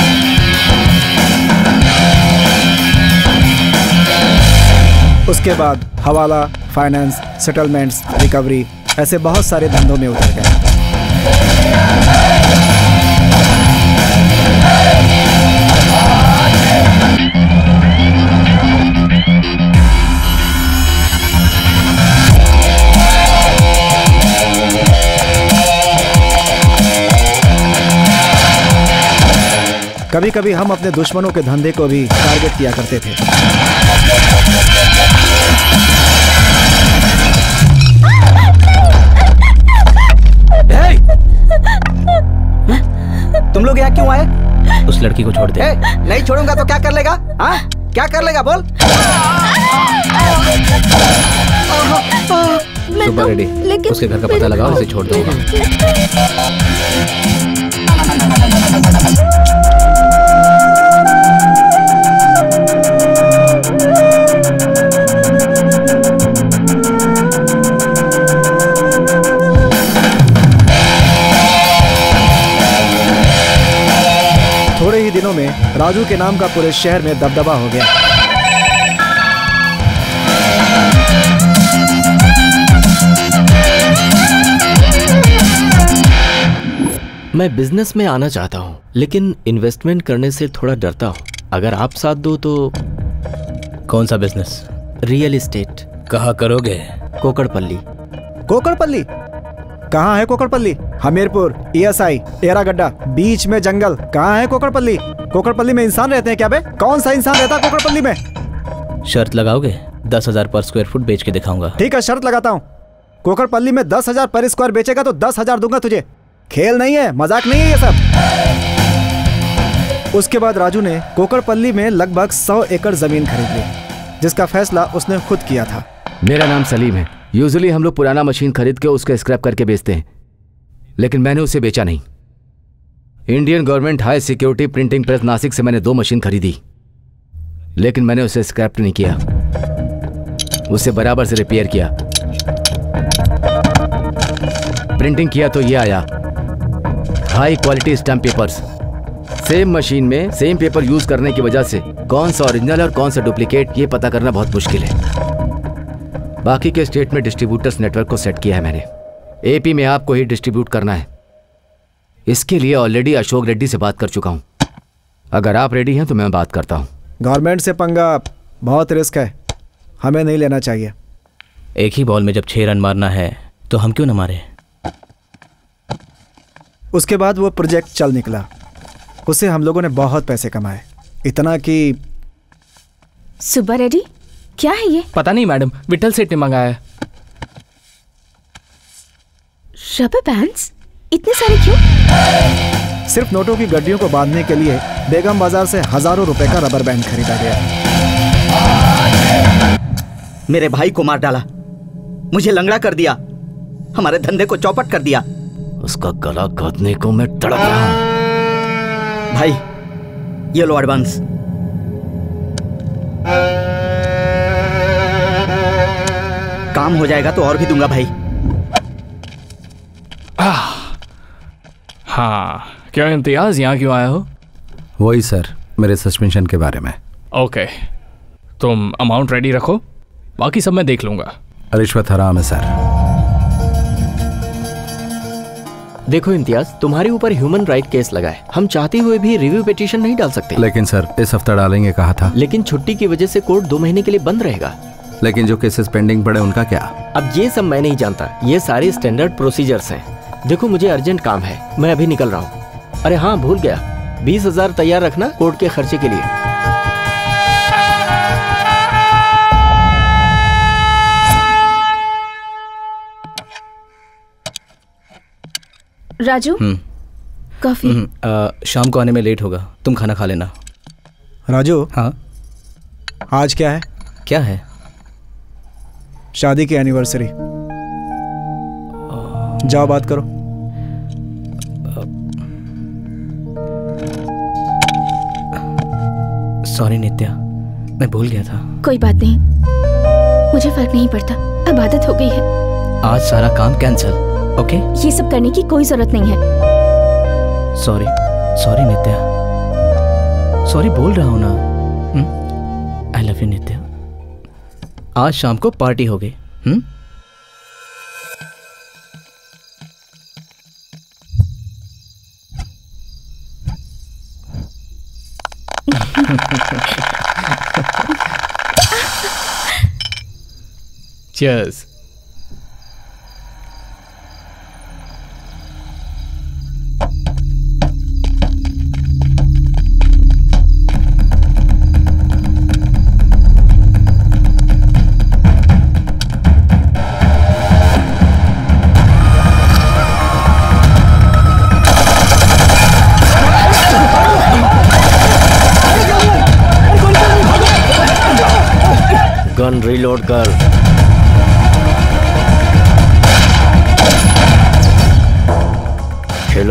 उसके बाद हवाला फाइनेंस सेटलमेंट्स रिकवरी ऐसे बहुत सारे धंधों में उतर गए। कभी कभी हम अपने दुश्मनों के धंधे को भी टारगेट किया करते थे।
तुम लोग यहाँ क्यों आए?
उस लड़की को छोड़ दे।
ए, नहीं छोड़ूँगा तो क्या कर लेगा? हाँ? क्या कर लेगा? बोल।
Super ready. उसके घर का पता लगाओ उसे छोड़ दूँगा
में राजू के नाम का पूरे शहर में दबदबा हो गया।
मैं बिज़नेस में आना चाहता हूँ लेकिन इन्वेस्टमेंट करने से थोड़ा डरता हूँ। अगर आप साथ दो तो
कौन सा बिज़नेस
रियल एस्टेट
कहा करोगे?
कोकड़पल्ली।
कोकड़पल्ली? कहाँ है कोकड़पल्ली? हमीरपुर ईएसआई एरागड्डा बीच में जंगल कहाँ है कोकड़पल्ली? कोकड़पल्ली में इंसान रहते हैं क्या बे? कौन सा इंसान रहता है कोकड़पल्ली में?
शर्त लगाओगे? दस हज़ार पर स्क्वायर फुट बेच के दिखाऊँगा।
ठीक है शर्त लगाता हूँ। कोकड़पल्ली में दस हज़ार पर स्क्वायर बेचेगा तो दस हज़ार दूँगा तुझे। खेल नहीं है मज़ाक नहीं है ये सब। उसके बाद राजू ने कोकड़पल्ली में लगभग सौ एकड़ ज़मीन खरीद ली जिसका फैसला उसने खुद किया था।
मेरा नाम सलीम है। यूजुअली हम लोग पुराना मशीन खरीद के उसका स्क्रैप करके बेचते हैं। लेकिन मैंने उसे बेचा नहीं। Indian government high security printing press Nashik से मैंने दो मशीन खरीदी। लेकिन मैंने उसे स्क्रैप नहीं किया। उसे बराबर से रिपेयर किया। प्रिंटिंग किया तो ये आया। High quality stamp papers same machine में सेम पेपर यूज़ करने की वजह से कौन सा ओरिजिनल और कौन सा डुप्लीकेट ये पता करना बहुत मुश्किल है। बाकी के स्टेट में डिस्ट्रीब्यूटर्स नेटवर्क को सेट किया है मैंने। एपी में आपको ही डिस्ट्रीब्यूट करना है। इसके लिए ऑलरेडी अशोक रेड्डी से बात कर चुका हूँ। अगर आप रेडी हैं तो मैं बात करता हूँ।
गवर्नमेंट से पंगा बहुत रिस्क है। हमें नहीं लेना चाहिए।
एक ही बॉल में जब छह रन मारना है तो हम क्यों ना मारे?
उसके बाद वो प्रोजेक्ट चल निकला। उससे हम लोगों ने बहुत पैसे कमाए। इतना कि
सुबह रेडी क्या है ये?
पता नहीं मैडम। विठल सेठ ने मंगाया है।
रबर बैंड्स इतने सारे क्यों?
सिर्फ़ नोटों की गड्डियों को बांधने के लिए बेगम बाज़ार से हज़ारों रुपए का रबर बैंड खरीदा गया।
मेरे भाई को मार डाला। मुझे लंगड़ा कर दिया। हमारे धंधे को चौपट कर दिया।
उसका गला काटने को मैं तड़प रहा हूँ।
भाई ये लो एडवांस काम हो जाएगा तो और भी दूँगा भाई।
हाँ क्या इम्तियाज़ यहाँ क्यों आया हो?
वही सर मेरे सस्पेंशन के बारे में।
ओके तुम अमाउंट रेडी रखो बाकी सब मैं देख लूँगा।
रिश्वत हराम है सर।
देखो इम्तियाज़ तुम्हारे ऊपर ह्यूमन राइट केस लगा है। हम चाहते हुए भी रिव्यू पिटीशन नहीं डाल सकते।
लेकिन सर इस हफ़्ता डालेंगे कहा था।
लेकिन छुट्टी की वजह से कोर्ट दो महीने के लिए बंद रहेगा।
लेकिन जो केसेस पेंडिंग पड़े उनका क्या?
अब ये सब मैं नहीं जानता। ये सारे स्टैंडर्ड प्रोसीजर्स हैं। देखो मुझे अर्जेंट काम है। मैं अभी निकल रहा हूँ। अरे हाँ भूल गया। बीस हज़ार तैयार रखना कोर्ट के खर्चे के लिए।
राजू?
हम्म।
कॉफ़ी?
हम्म, शाम को आने में लेट होगा। तुम खाना खा लेना।
राजू?
हाँ।
आज क्या है?
क्या है?
शादी की एनिवर्सरी जाओ बात करो।
सॉरी नित्या। मैं भूल गया था।
कोई बात नहीं। मुझे फ़र्क नहीं पड़ता। अब आदत हो गई है।
आज सारा काम कैंसिल ओके
ये सब करने की कोई ज़रूरत नहीं है।
सॉरी सॉरी नित्या। सॉरी बोल रहा हूँ ना। I love you Nitya. आज शाम को पार्टी हो गई हम्म
Cheers.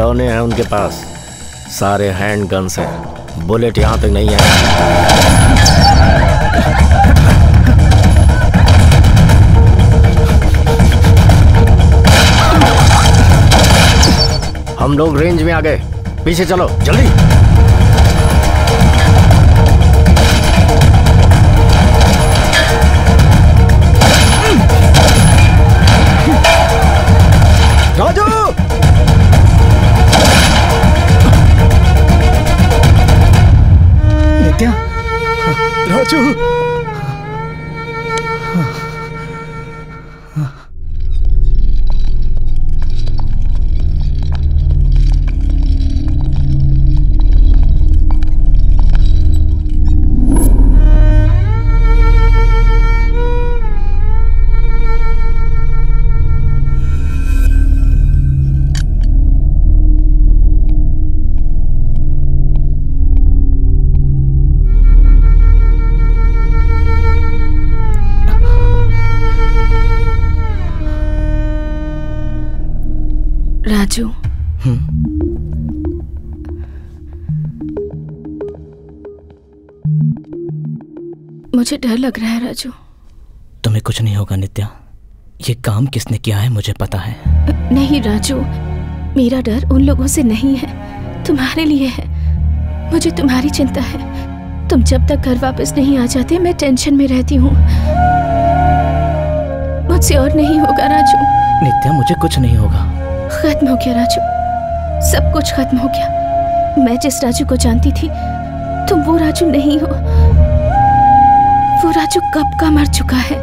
खिलौने हैं उनके पास। सारे हैंड गन्स हैं। बुलेट यहाँ तक नहीं है हम लोग रेंज में आ गए। पीछे चलो, जल्दी।
डर लग रहा है राजू।
तुम्हें कुछ नहीं होगा नित्या। ये काम किसने किया है मुझे पता है।
नहीं राजू। मेरा डर उन लोगों से नहीं है। तुम्हारे लिए है। मुझे तुम्हारी चिंता है। तुम जब तक घर वापस नहीं आ जाते मैं टेंशन में रहती हूँ। मुझसे और नहीं होगा राजू।
नित्या मुझे कुछ नहीं होगा।
खत्म हो गया राजू। सब कुछ खत्म हो गया। मैं जिस राजू को जानती थी तुम वो राजू नहीं हो। वो राजू कब का मर चुका है?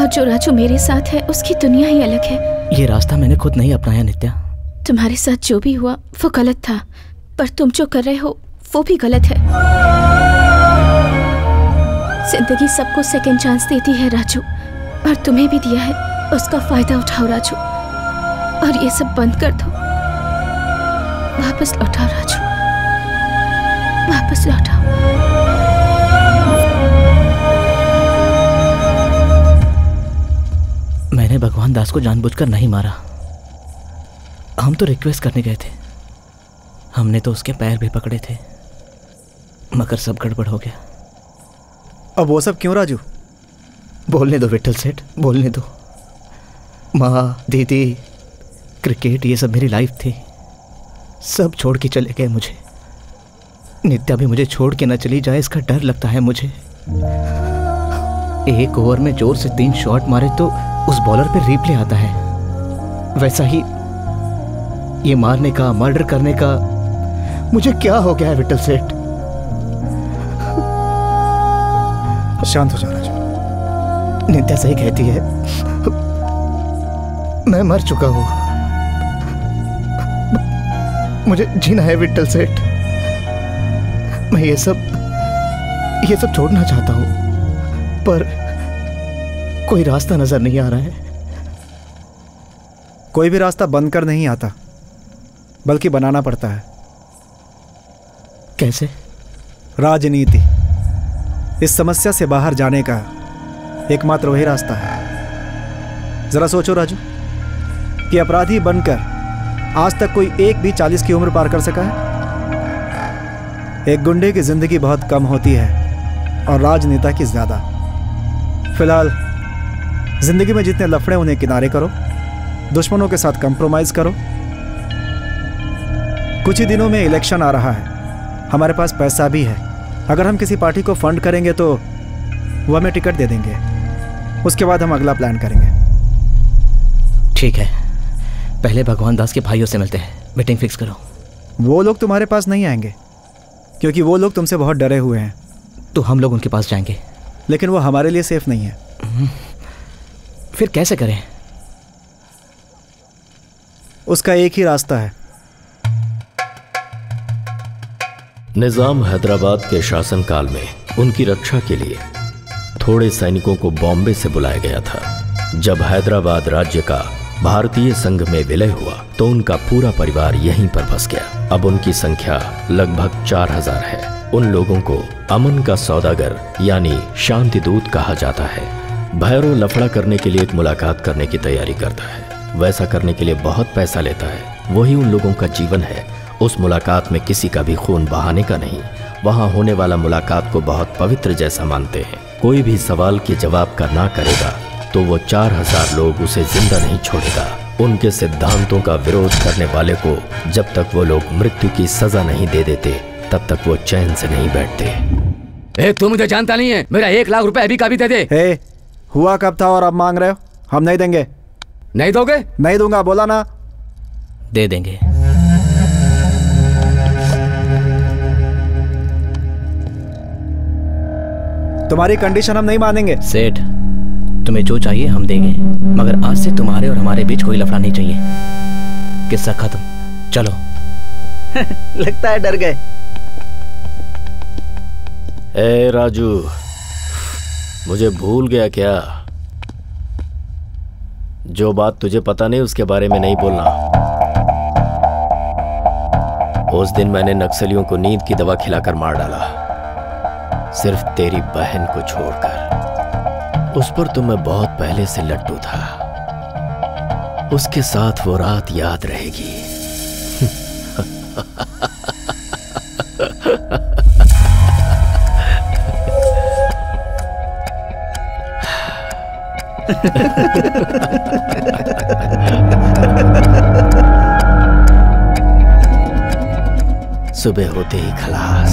और जो राजू मेरे साथ है उसकी दुनिया ही अलग है।
ये रास्ता मैंने खुद नहीं अपनाया नित्या।
तुम्हारे साथ जो भी हुआ वो गलत था। पर तुम जो कर रहे हो वो भी गलत है। ज़िंदगी सबको सेकंड चांस देती है राजू। और तुम्हें भी दिया है उसका फ़ायदा उठाओ राजू। और ये सब बंद कर दो। वापस लौटाओ राजू। वापस लौटाओ।
भगवान दास को जानबूझकर नहीं मारा। हम तो रिक्वेस्ट करने गए थे। हमने तो उसके पैर भी पकड़े थे। मगर सब गड़बड़ हो गया।
अब वो सब क्यों राजू?
बोलने दो विठल सेठ, बोलने दो। माँ, दीदी, क्रिकेट, ये सब मेरी लाइफ थी। सब छोड़ के चले गए मुझे। नित्या भी मुझे छोड़ के ना चली जाए, इसका डर लगता है मुझे। एक ओवर में ज़ोर से तीन शॉट मारे तो उस बॉलर पे रिप्ले आता है। वैसा ही ये मारने का मर्डर करने का मुझे क्या हो गया है विठल सेठ?
शांत हो जा राजू।
नित्या सही कहती है। मैं मर चुका हूँ। मुझे जीना है विट्टल सेठ। मैं ये सब ये सब छोड़ना चाहता हूँ। पर कोई रास्ता नज़र नहीं आ रहा है।
कोई भी रास्ता बंद कर नहीं आता बल्कि बनाना पड़ता है।
कैसे?
राजनीति इस समस्या से बाहर जाने का एकमात्र वही रास्ता है। जरा सोचो राजू कि अपराधी बनकर आज तक कोई एक भी चालीस की उम्र पार कर सका है? एक गुंडे की ज़िंदगी बहुत कम होती है और राजनेता की ज़्यादा। फ़िलहाल ज़िंदगी में जितने लफड़े उन्हें किनारे करो। दुश्मनों के साथ कंप्रोमाइज करो। कुछ ही दिनों में इलेक्शन आ रहा है। हमारे पास पैसा भी है। अगर हम किसी पार्टी को फंड करेंगे तो वो हमें टिकट दे देंगे। उसके बाद हम अगला प्लान करेंगे।
ठीक है। पहले भगवान दास के भाइयों से मिलते हैं। मीटिंग फिक्स करो।
वो लोग तुम्हारे पास नहीं आएँगे क्योंकि वो लोग तुमसे बहुत डरे हुए हैं।
तो हम लोग उनके पास जाएँगे।
लेकिन वो हमारे लिए सेफ़ नहीं है।
फिर कैसे करें?
उसका एक ही रास्ता है।
निज़ाम हैदराबाद के शासनकाल में उनकी रक्षा के लिए थोड़े सैनिकों को बॉम्बे से बुलाया गया था। जब हैदराबाद राज्य का भारतीय संघ में विलय हुआ तो उनका पूरा परिवार यहीं पर बस गया। अब उनकी संख्या लगभग चार हज़ार है। उन लोगों को अमन का सौदागर यानी शांति दूत कहा जाता है। भैरव लफड़ा करने के लिए एक मुलाकात करने की तैयारी करता है। वैसा करने के लिए बहुत पैसा लेता है। वही उन लोगों का जीवन है। उस मुलाकात में किसी का भी खून बहाने का नहीं। वहाँ होने वाला मुलाकात को बहुत पवित्र जैसा मानते हैं। कोई भी सवाल के जवाब का ना करेगा तो वो चार हज़ार लोग उसे ज़िंदा नहीं छोड़ेगा। उनके सिद्धांतों का विरोध करने वाले को जब तक वो लोग मृत्यु की सजा नहीं दे देते तब तक वो चैन से नहीं बैठते।
ए, तू मुझे जानता नहीं है। मेरा एक लाख रुपए अभी का भी दे दे।
हे हुआ कब था और अब मांग रहे हो? हम नहीं देंगे।
नहीं दोगे?
नहीं दूँगा बोला ना।
दे देंगे।
तुम्हारी कंडीशन हम नहीं मानेंगे।
सेठ तुम्हें जो चाहिए हम देंगे मगर आज से तुम्हारे और हमारे बीच कोई लफड़ा नहीं चाहिए। किस्सा खत्म। चलो।
लगता है डर गए।
ए राजू मुझे भूल गया क्या? जो बात तुझे पता नहीं, उसके बारे में नहीं बोलना। उस दिन मैंने नक्सलियों को नींद की दवा खिलाकर मार डाला। सिर्फ़ तेरी बहन को छोड़कर। उस पर तो मैं बहुत पहले से लट्टू था। उसके साथ वो रात याद रहेगी। सुबह होते ही खलास।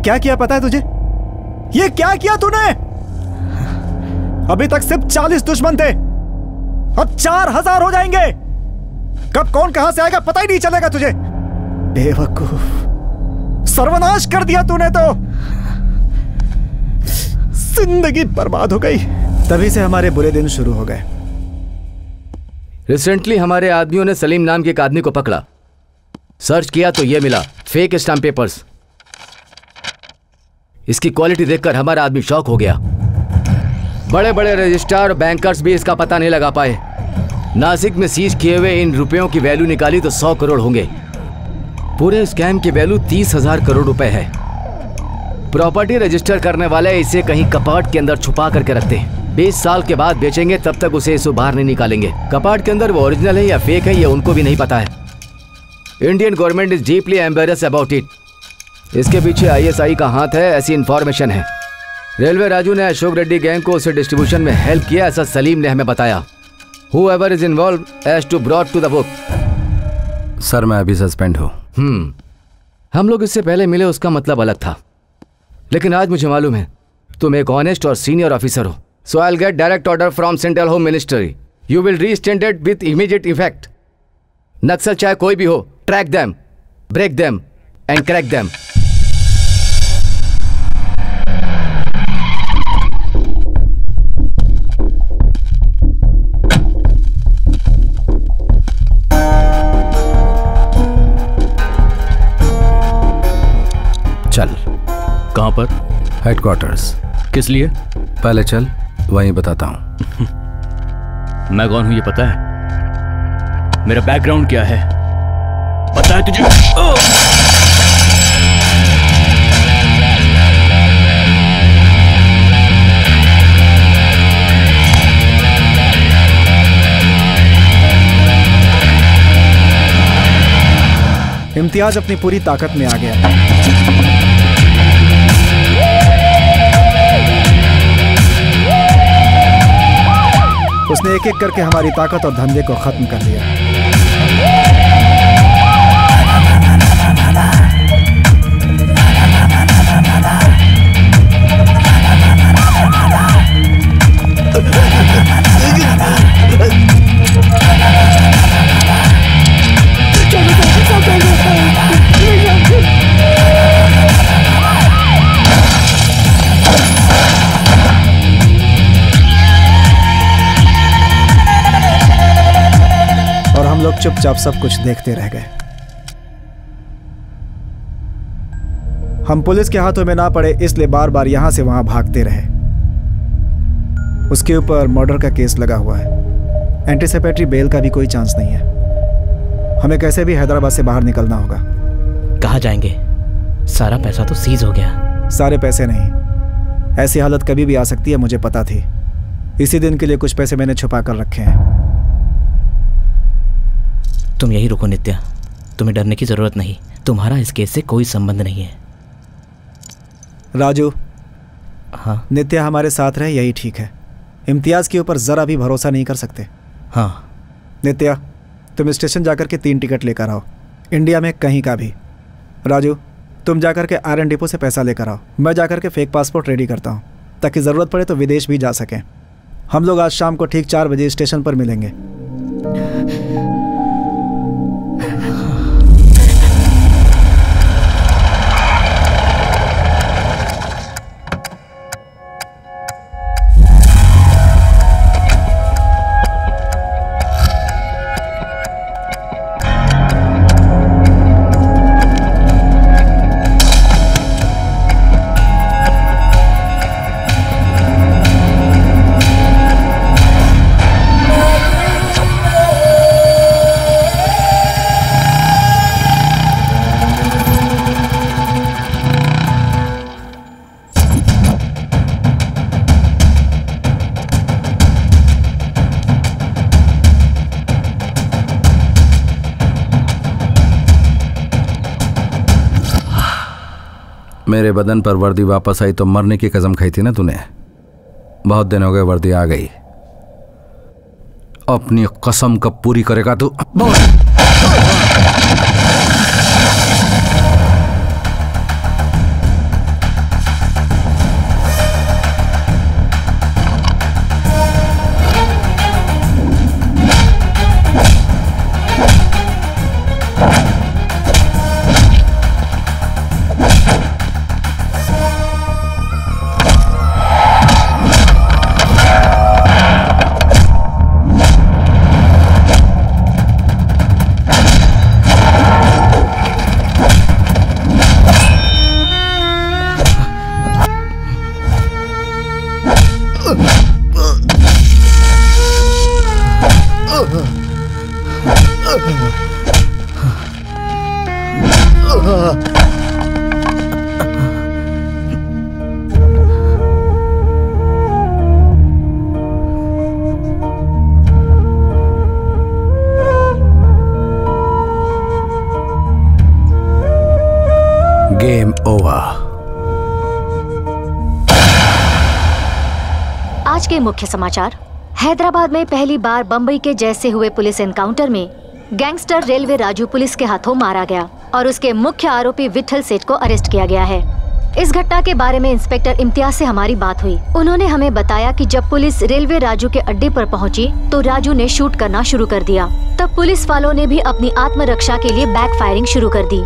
क्या किया पता है तुझे? ये क्या किया तूने? अभी तक सिर्फ़ चालीस दुश्मन थे। अब चार हज़ार हो जाएँगे। कब कौन कहाँ से आएगा पता ही नहीं चलेगा तुझे। बेवकूफ़। सर्वनाश कर दिया तूने तो। ज़िंदगी बर्बाद हो गई। तभी से हमारे बुरे दिन शुरू हो गए।
रिसेंटली हमारे आदमियों ने सलीम नाम के एक आदमी को पकड़ा। सर्च किया तो यह मिला। फेक स्टाम्प पेपर्स इसकी क्वालिटी देखकर हमारा आदमी शौक हो गया। बड़े बड़े रजिस्ट्रार बैंकर्स भी इसका पता नहीं लगा पाए। नासिक में सीज किए हुए इन रुपयों की वैल्यू निकाली तो सौ करोड़ होंगे। पूरे स्कैम की वैल्यू तीस हज़ार करोड़ रुपए है। प्रॉपर्टी रजिस्टर करने वाले इसे कहीं कपाट के अंदर छुपा करके रखते हैं। बीस साल के बाद बेचेंगे, तब तक उसे इसे बाहर नहीं निकालेंगे। कपाट के अंदर वो ओरिजिनल है या फेक है, ये उनको भी नहीं पता है। Indian government is deeply embarrass about it इसके पीछे आईएसआई का हाथ है ऐसी इंफॉर्मेशन है। रेलवे राजू ने अशोक रेड्डी गैंग को उसे डिस्ट्रीब्यूशन में हेल्प किया ऐसा सलीम ने हमें बताया। Whoever is involve has to brought to the book
sir मैं अभी सस्पेंड हूँ।
हम्म। हम लोग इससे पहले मिले उसका मतलब अलग था। लेकिन आज मुझे मालूम है तुम एक ऑनेस्ट और सीनियर ऑफिसर हो। So I get direct order from central home ministry you will रीस्टेंडेड with immediate effect Naxal चाहे कोई भी हो track them break them and crack them
कहाँ पर?
हेडक्वार्टर्स
किस लिए?
पहले चल वहीं बताता हूँ।
मैं कौन हूँ ये पता है? मेरा बैकग्राउंड क्या है? पता है तुझे? ओह!
इम्तियाज़ अपनी पूरी ताकत में आ गया। उसने एक एक करके हमारी ताकत और धंधे को खत्म कर दिया। चुपचाप सब कुछ देखते रह गए। हम पुलिस के हाथों में ना पड़े इसलिए बार बार यहाँ से वहाँ भागते रहे। उसके ऊपर मर्डर का केस लगा हुआ है। एंटीसिपेटरी बेल का भी कोई चांस नहीं है। हमें कैसे भी हैदराबाद से बाहर निकलना होगा।
कहा जाएँगे? सारा पैसा तो सीज हो गया।
सारे पैसे नहीं। ऐसी हालत कभी भी आ सकती है मुझे पता थी। इसी दिन के लिए कुछ पैसे मैंने छुपा कर रखे हैं।
तुम यही रुको नित्या। तुम्हें डरने की ज़रूरत नहीं। तुम्हारा इस केस से कोई संबंध नहीं है।
राजू।
हाँ।
नित्या हमारे साथ रहे यही ठीक है। इम्तियाज़ के ऊपर जरा भी भरोसा नहीं कर सकते।
हाँ।
नित्या तुम स्टेशन जाकर के तीन टिकट लेकर आओ। इंडिया में कहीं का भी। राजू तुम जाकर के आर एन डिपो से पैसा लेकर आओ। मैं जाकर के फेक पासपोर्ट रेडी करता हूँ। ताकि ज़रूरत पड़े तो विदेश भी जा सकें। हम लोग आज शाम को ठीक चार बजे स्टेशन पर मिलेंगे।
मेरे बदन पर वर्दी वापस आई तो मरने की कसम खाई थी ना तूने। बहुत दिन हो गए वर्दी आ गई। अपनी कसम कब पूरी करेगा तू? गेम
आज के मुख्य समाचार। हैदराबाद में पहली बार बम्बई के जैसे हुए पुलिस एनकाउंटर में गैंगस्टर रेलवे राजू पुलिस के हाथों मारा गया और उसके मुख्य आरोपी विठल सेठ को अरेस्ट किया गया है। इस घटना के बारे में इंस्पेक्टर इम्तियाज़ से हमारी बात हुई। उन्होंने हमें बताया कि जब पुलिस रेलवे राजू के अड्डे पर पहुँची तो राजू ने शूट करना शुरू कर दिया। तब पुलिस वालों ने भी अपनी आत्मरक्षा के लिए बैक फायरिंग शुरू कर दी।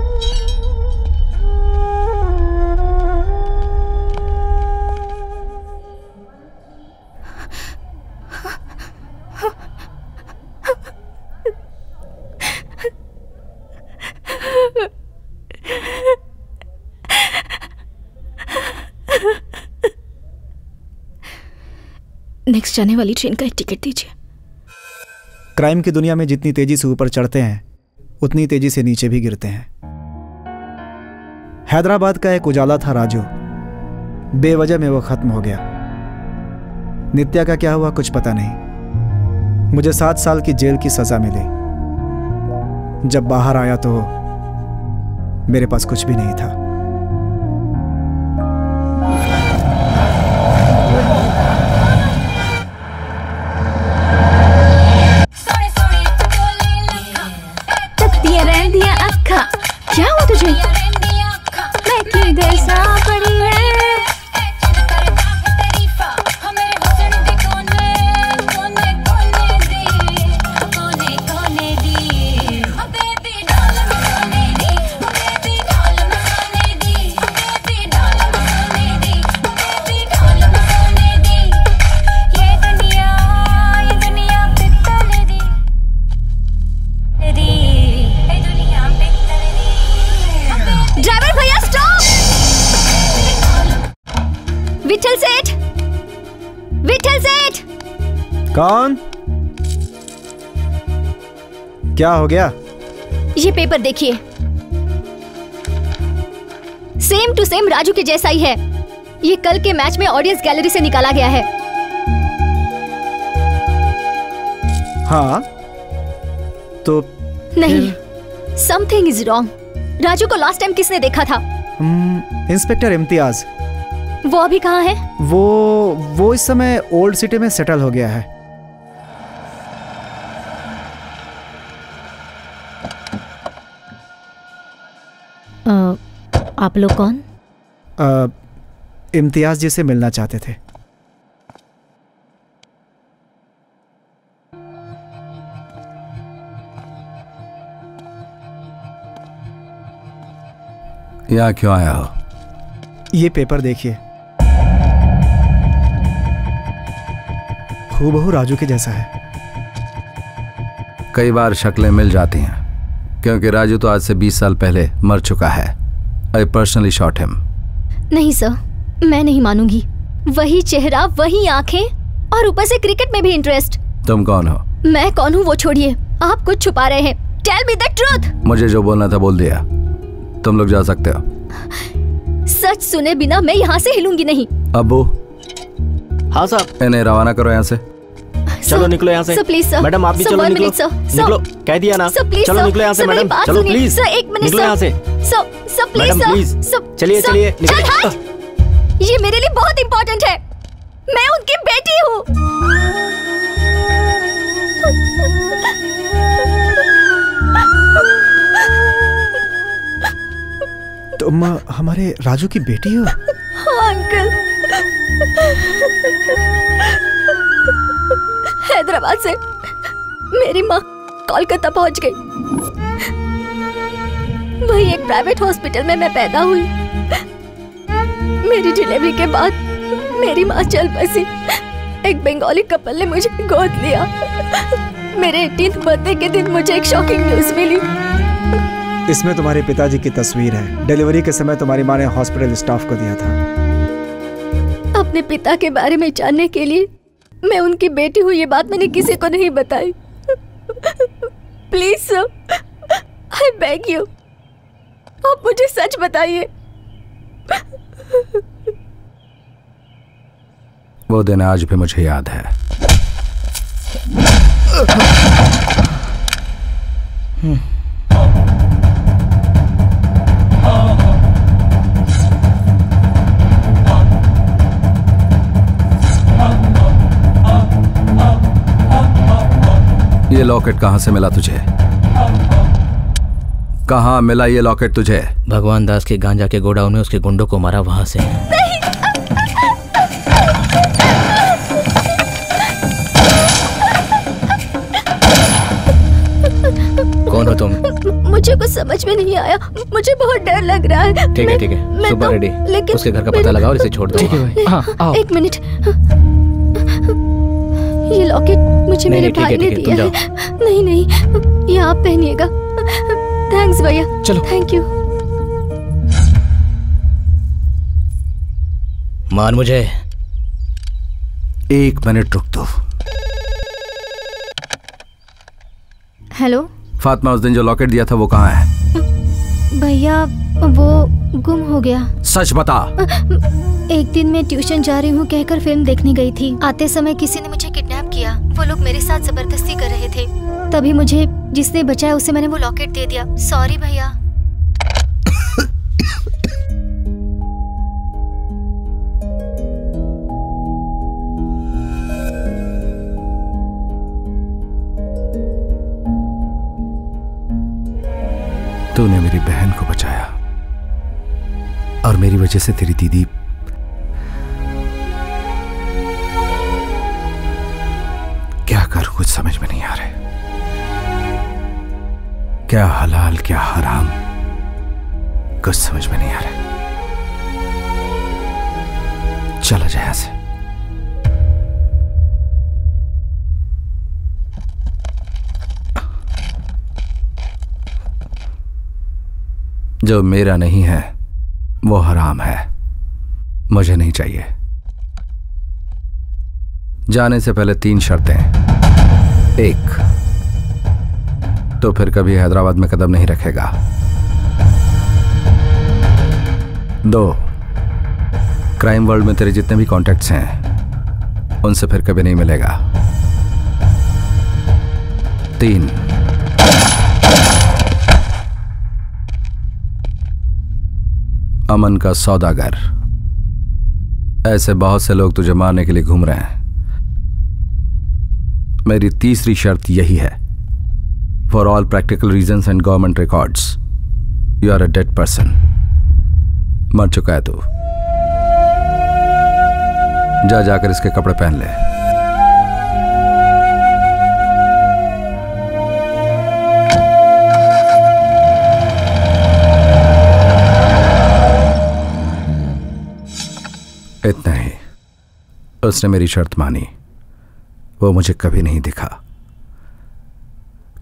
नेक्स्ट जाने वाली ट्रेन का टिकट दीजिए।
क्राइम की दुनिया में जितनी तेज़ी से ऊपर चढ़ते हैं, उतनी तेज़ी से नीचे भी गिरते हैं। हैदराबाद का एक उजाला था राजू। बेवजह में वो खत्म हो गया। नित्या का क्या हुआ कुछ पता नहीं। मुझे सात साल की जेल की सजा मिली। जब बाहर आया तो मेरे पास कुछ भी नहीं था।
क्या हो
गया?
ये पेपर देखिए। सेम टू सेम राजू के जैसा ही है। ये कल के मैच में ऑडियंस गैलरी से निकाला गया है।
हाँ। तो
नहीं समथिंग इज़ रॉन्ग राजू को लास्ट टाइम किसने देखा था?
इंस्पेक्टर इम्तियाज़।
वो अभी कहाँ है?
वो वो इस समय ओल्ड सिटी में सेटल हो गया है।
आप लोग कौन?
इम्तियाज़ जी से मिलना चाहते थे।
यहाँ क्यों आया हो?
ये पेपर देखिए। हूबहू राजू के जैसा है।
कई बार शक्लें मिल जाती हैं क्योंकि राजू तो आज से 20 साल पहले मर चुका है। आई पर्सनली शॉट हिम
नहीं सर मैं नहीं मानूँगी। वही चेहरा वही आँखें और ऊपर से क्रिकेट में भी इंटरेस्ट
तुम कौन हो?
मैं कौन हूँ वो छोड़िए। आप कुछ छुपा रहे हैं। टेल मी द ट्रूथ
मुझे जो बोलना था बोल दिया। तुम लोग जा सकते हो।
सच सुने बिना मैं यहाँ से हिलूँगी नहीं।
अबू।
हाँ साहब
इन्हें रवाना करो यहाँ से।
चलो निकलो यहाँ से।
प्लीज़ सर
मैडम आप भी चलो निकलो। निकलो। कह दिया ना। चलो निकलो यहाँ से मैडम। चलो प्लीज़
सर एक मिनट
निकलो यहाँ से।
Please
madam.
सर
चलिए, चलिए।
हट ये मेरे लिए बहुत इंपॉर्टेंट है। मैं उनकी बेटी हूँ।
तुम हमारे राजू की बेटी हो?
हाँ, अंकल हैदराबाद से मेरी माँ कोलकाता पहुँच गई। वही एक प्राइवेट हॉस्पिटल में मैं पैदा हुई। मेरी डिलीवरी के बाद मेरी माँ चल बसी। एक बंगाली कपल ने मुझे गोद लिया। मेरे एटीन बर्थडे के दिन मुझे एक शॉकिंग न्यूज़ मिली।
इसमें तुम्हारे पिताजी की तस्वीर है। डिलीवरी के समय तुम्हारी माँ ने हॉस्पिटल स्टाफ को दिया था।
अपने पिता के बारे में जानने के लिए मैं उनकी बेटी हूँ ये बात मैंने किसी को नहीं बताई। Please sir I beg you आप मुझे सच बताइए।
वो दिन आज भी मुझे याद है। ये लॉकेट कहाँ से मिला तुझे? कहाँ मिला ये लॉकेट तुझे?
भगवान दास के गांजा के गोडाउन में उसके गुंडों को मारा वहाँ से। कौन हो तुम?
मुझे कुछ समझ में नहीं आया। मुझे बहुत डर लग रहा है।
ठीक है ठीक है। सुबह
तो-
रेडी।
लेकिन
उसके घर का पता लगाओ और इसे छोड़ दो।
ठीक है भाई।
हाँ आओ।
एक मिनट। ये लॉकेट मुझे मेरे भाई ने दिया है। नहीं नहीं ये आप पहनिएगा। थैंक्स भैया।
चलो।
थैंक यू
मान मुझे।
एक मिनट रुक दो।
हेलो
फातिमा उस दिन जो लॉकेट दिया था वो कहाँ है?
भैया वो गुम हो गया।
सच बता।
एक दिन मैं ट्यूशन जा रही हूँ कहकर फ़िल्म देखने गई थी। आते समय किसी ने मुझे किडनैप किया। वो लोग मेरे साथ ज़बरदस्ती कर रहे थे। तभी मुझे जिसने बचाया उसे मैंने वो लॉकेट दे दिया। सॉरी भैया।
तूने मेरी बहन को बचाया। और मेरी वजह से तेरी दीदी कुछ समझ में नहीं आ रहा। क्या हलाल, क्या हराम, कुछ समझ में नहीं आ रहा। चला जाए यहाँ से। जो मेरा नहीं है, वो हराम है। मुझे नहीं चाहिए। जाने से पहले तीन शर्तें। एक। तो फिर कभी हैदराबाद में कदम नहीं रखेगा। दो। क्राइम वर्ल्ड में तेरे जितने भी कॉन्टेक्ट्स हैं, उनसे फिर कभी नहीं मिलेगा। तीन। अमन का सौदागर। ऐसे बहुत से लोग तुझे मारने के लिए घूम रहे हैं। मेरी तीसरी शर्त यही है। For all practical reasons and government records you are a dead person मर चुका है तू। जा, जाकर इसके कपड़े पहन ले। इतना ही। उसने मेरी शर्त मानी। वो मुझे कभी नहीं दिखा।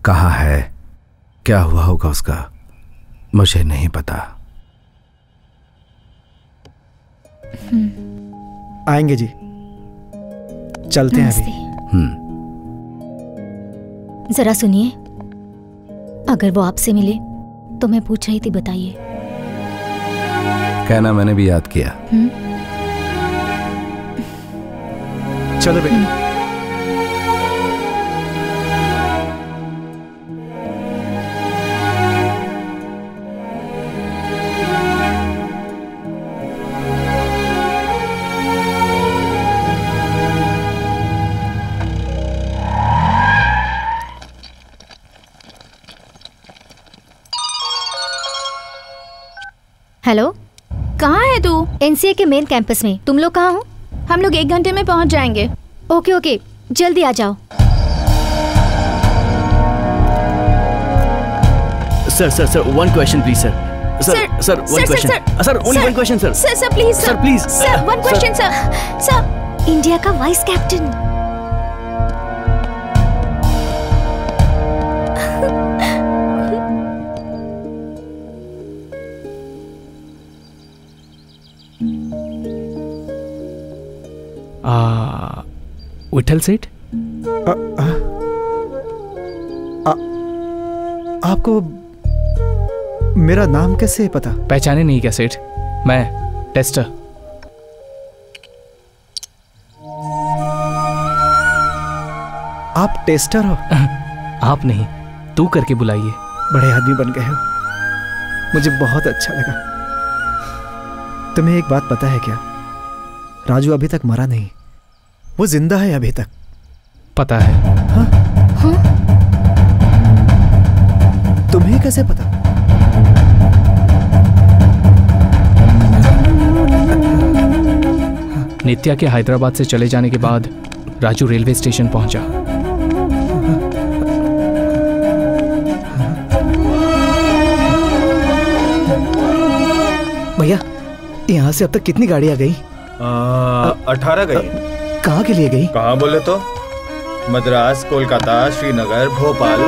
कहा है क्या हुआ होगा उसका? मुझे नहीं पता।
आएँगे जी। चलते हैं अभी।
जरा सुनिए। अगर वो आपसे मिले तो मैं पूछ रही थी बताइए।
कहना मैंने भी याद किया।
हम्म?
चलो बेटा।
एनसीए के मेन कैंपस में। तुम लोग कहाँ हो?
हम लोग एक घंटे में पहुँच जाएँगे।
Okay okay. जल्दी आ जाओ।
Sir sir sir one question please sir sir sir one question sir only one question sir
sir sir please
sir please
sir one question sir sir
India का वाइस कैप्टन
विठल सेठ
आपको मेरा नाम कैसे पता?
पहचाने नहीं क्या सेठ? मैं टेस्टर।
आप टेस्टर हो?
आप नहीं तू करके बुलाइए।
बड़े आदमी बन गए हो। मुझे बहुत अच्छा लगा। तुम्हें एक बात पता है क्या? राजू अभी तक मरा नहीं। वो ज़िंदा है अभी तक।
पता है।
तुम्हें कैसे पता?
नित्या के हैदराबाद से चले जाने के बाद राजू रेलवे स्टेशन पहुँचा।
भैया यहाँ से अब तक कितनी गाड़ियाँ गई?
अठारह गई
कहाँ के लिए गई?
कहाँ बोले तो? मद्रास कोलकाता श्रीनगर भोपाल।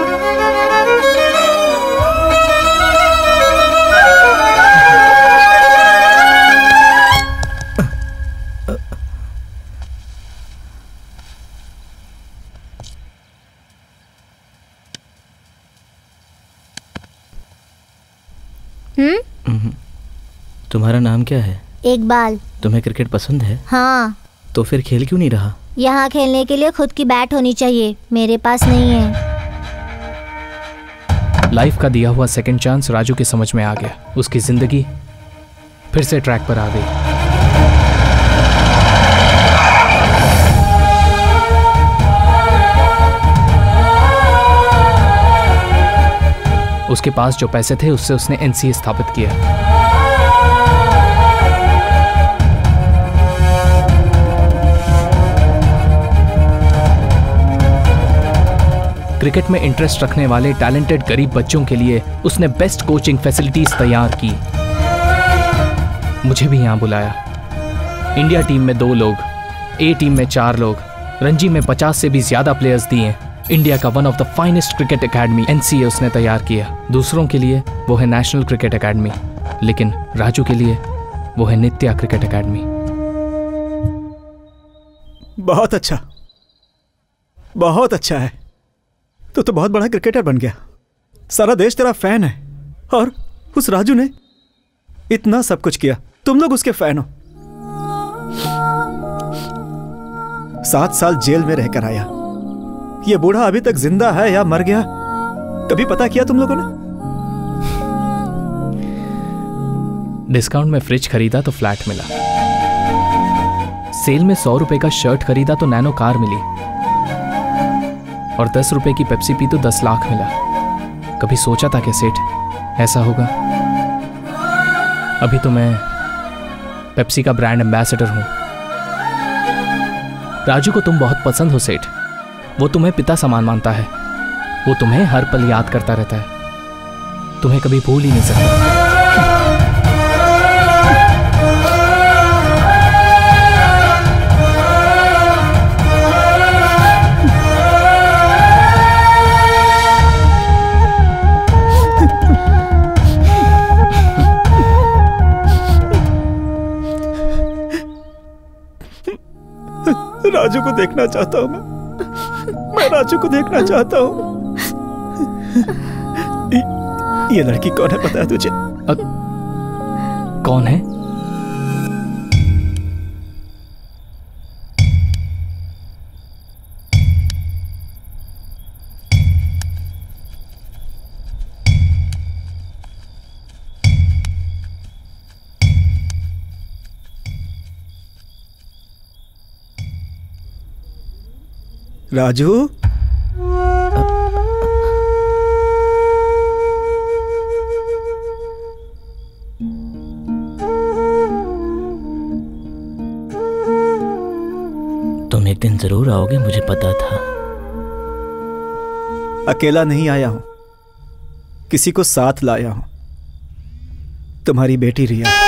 हम्म? हम्म।
तुम्हारा नाम क्या है?
एक बाल
तुम्हें क्रिकेट पसंद है?
हाँ।
तो फिर खेल क्यों नहीं रहा?
यहाँ खेलने के लिए खुद की बैट होनी चाहिए। मेरे पास नहीं है।
लाइफ का दिया हुआ सेकंड चांस राजू के समझ में आ गया। उसकी ज़िंदगी फिर से ट्रैक पर आ गई। उसके पास जो पैसे थे उससे उसने एनसीए स्थापित किया। क्रिकेट में इंटरेस्ट रखने वाले टैलेंटेड गरीब बच्चों के लिए उसने बेस्ट कोचिंग फैसिलिटीज़ तैयार की। मुझे भी यहाँ बुलाया। इंडिया टीम में दो लोग ए टीम में चार लोग रणजी में पचास से भी ज़्यादा प्लेयर्स दिए। इंडिया का one of the finest cricket academy NCA उसने तैयार किया। दूसरों के लिए वो है नेशनल क्रिकेट एकेडमी लेकिन राजू के लिए वो है नित्या क्रिकेट एकेडमी
बहुत अच्छा। बहुत अच्छा है। तो तो बहुत बड़ा क्रिकेटर बन गया। सारा देश तेरा फ़ैन है। और उस राजू ने इतना सब कुछ किया। तुम लोग उसके फ़ैन हो। सात साल जेल में रहकर आया। ये बूढ़ा अभी तक ज़िंदा है या मर गया, कभी पता किया तुम लोगों ने?
डिस्काउंट में फ्रिज खरीदा तो फ्लैट मिला। सेल में सौ रुपए का शर्ट खरीदा तो नैनो कार मिली। और दस रुपए की पेप्सी पी तो दस लाख मिला। कभी सोचा था कि सेठ ऐसा होगा? अभी तो मैं पेप्सी का ब्रांड एम्बेसडर हूँ। राजू को तुम बहुत पसंद हो सेठ। वो तुम्हें पिता समान मानता है। वो तुम्हें हर पल याद करता रहता है। तुम्हें कभी भूल ही नहीं सकता।
राजू को देखना चाहता हूँ मैं। मैं राजू को देखना चाहता हूँ। ये लड़की कौन है पता है तुझे?
अ, कौन है?
राजू?
तुम एक दिन ज़रूर आओगे मुझे पता था।
अकेला नहीं आया हूँ। किसी को साथ लाया हूँ। तुम्हारी बेटी रिया।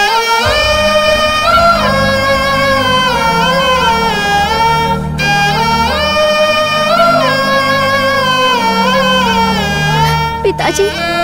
पिताजी।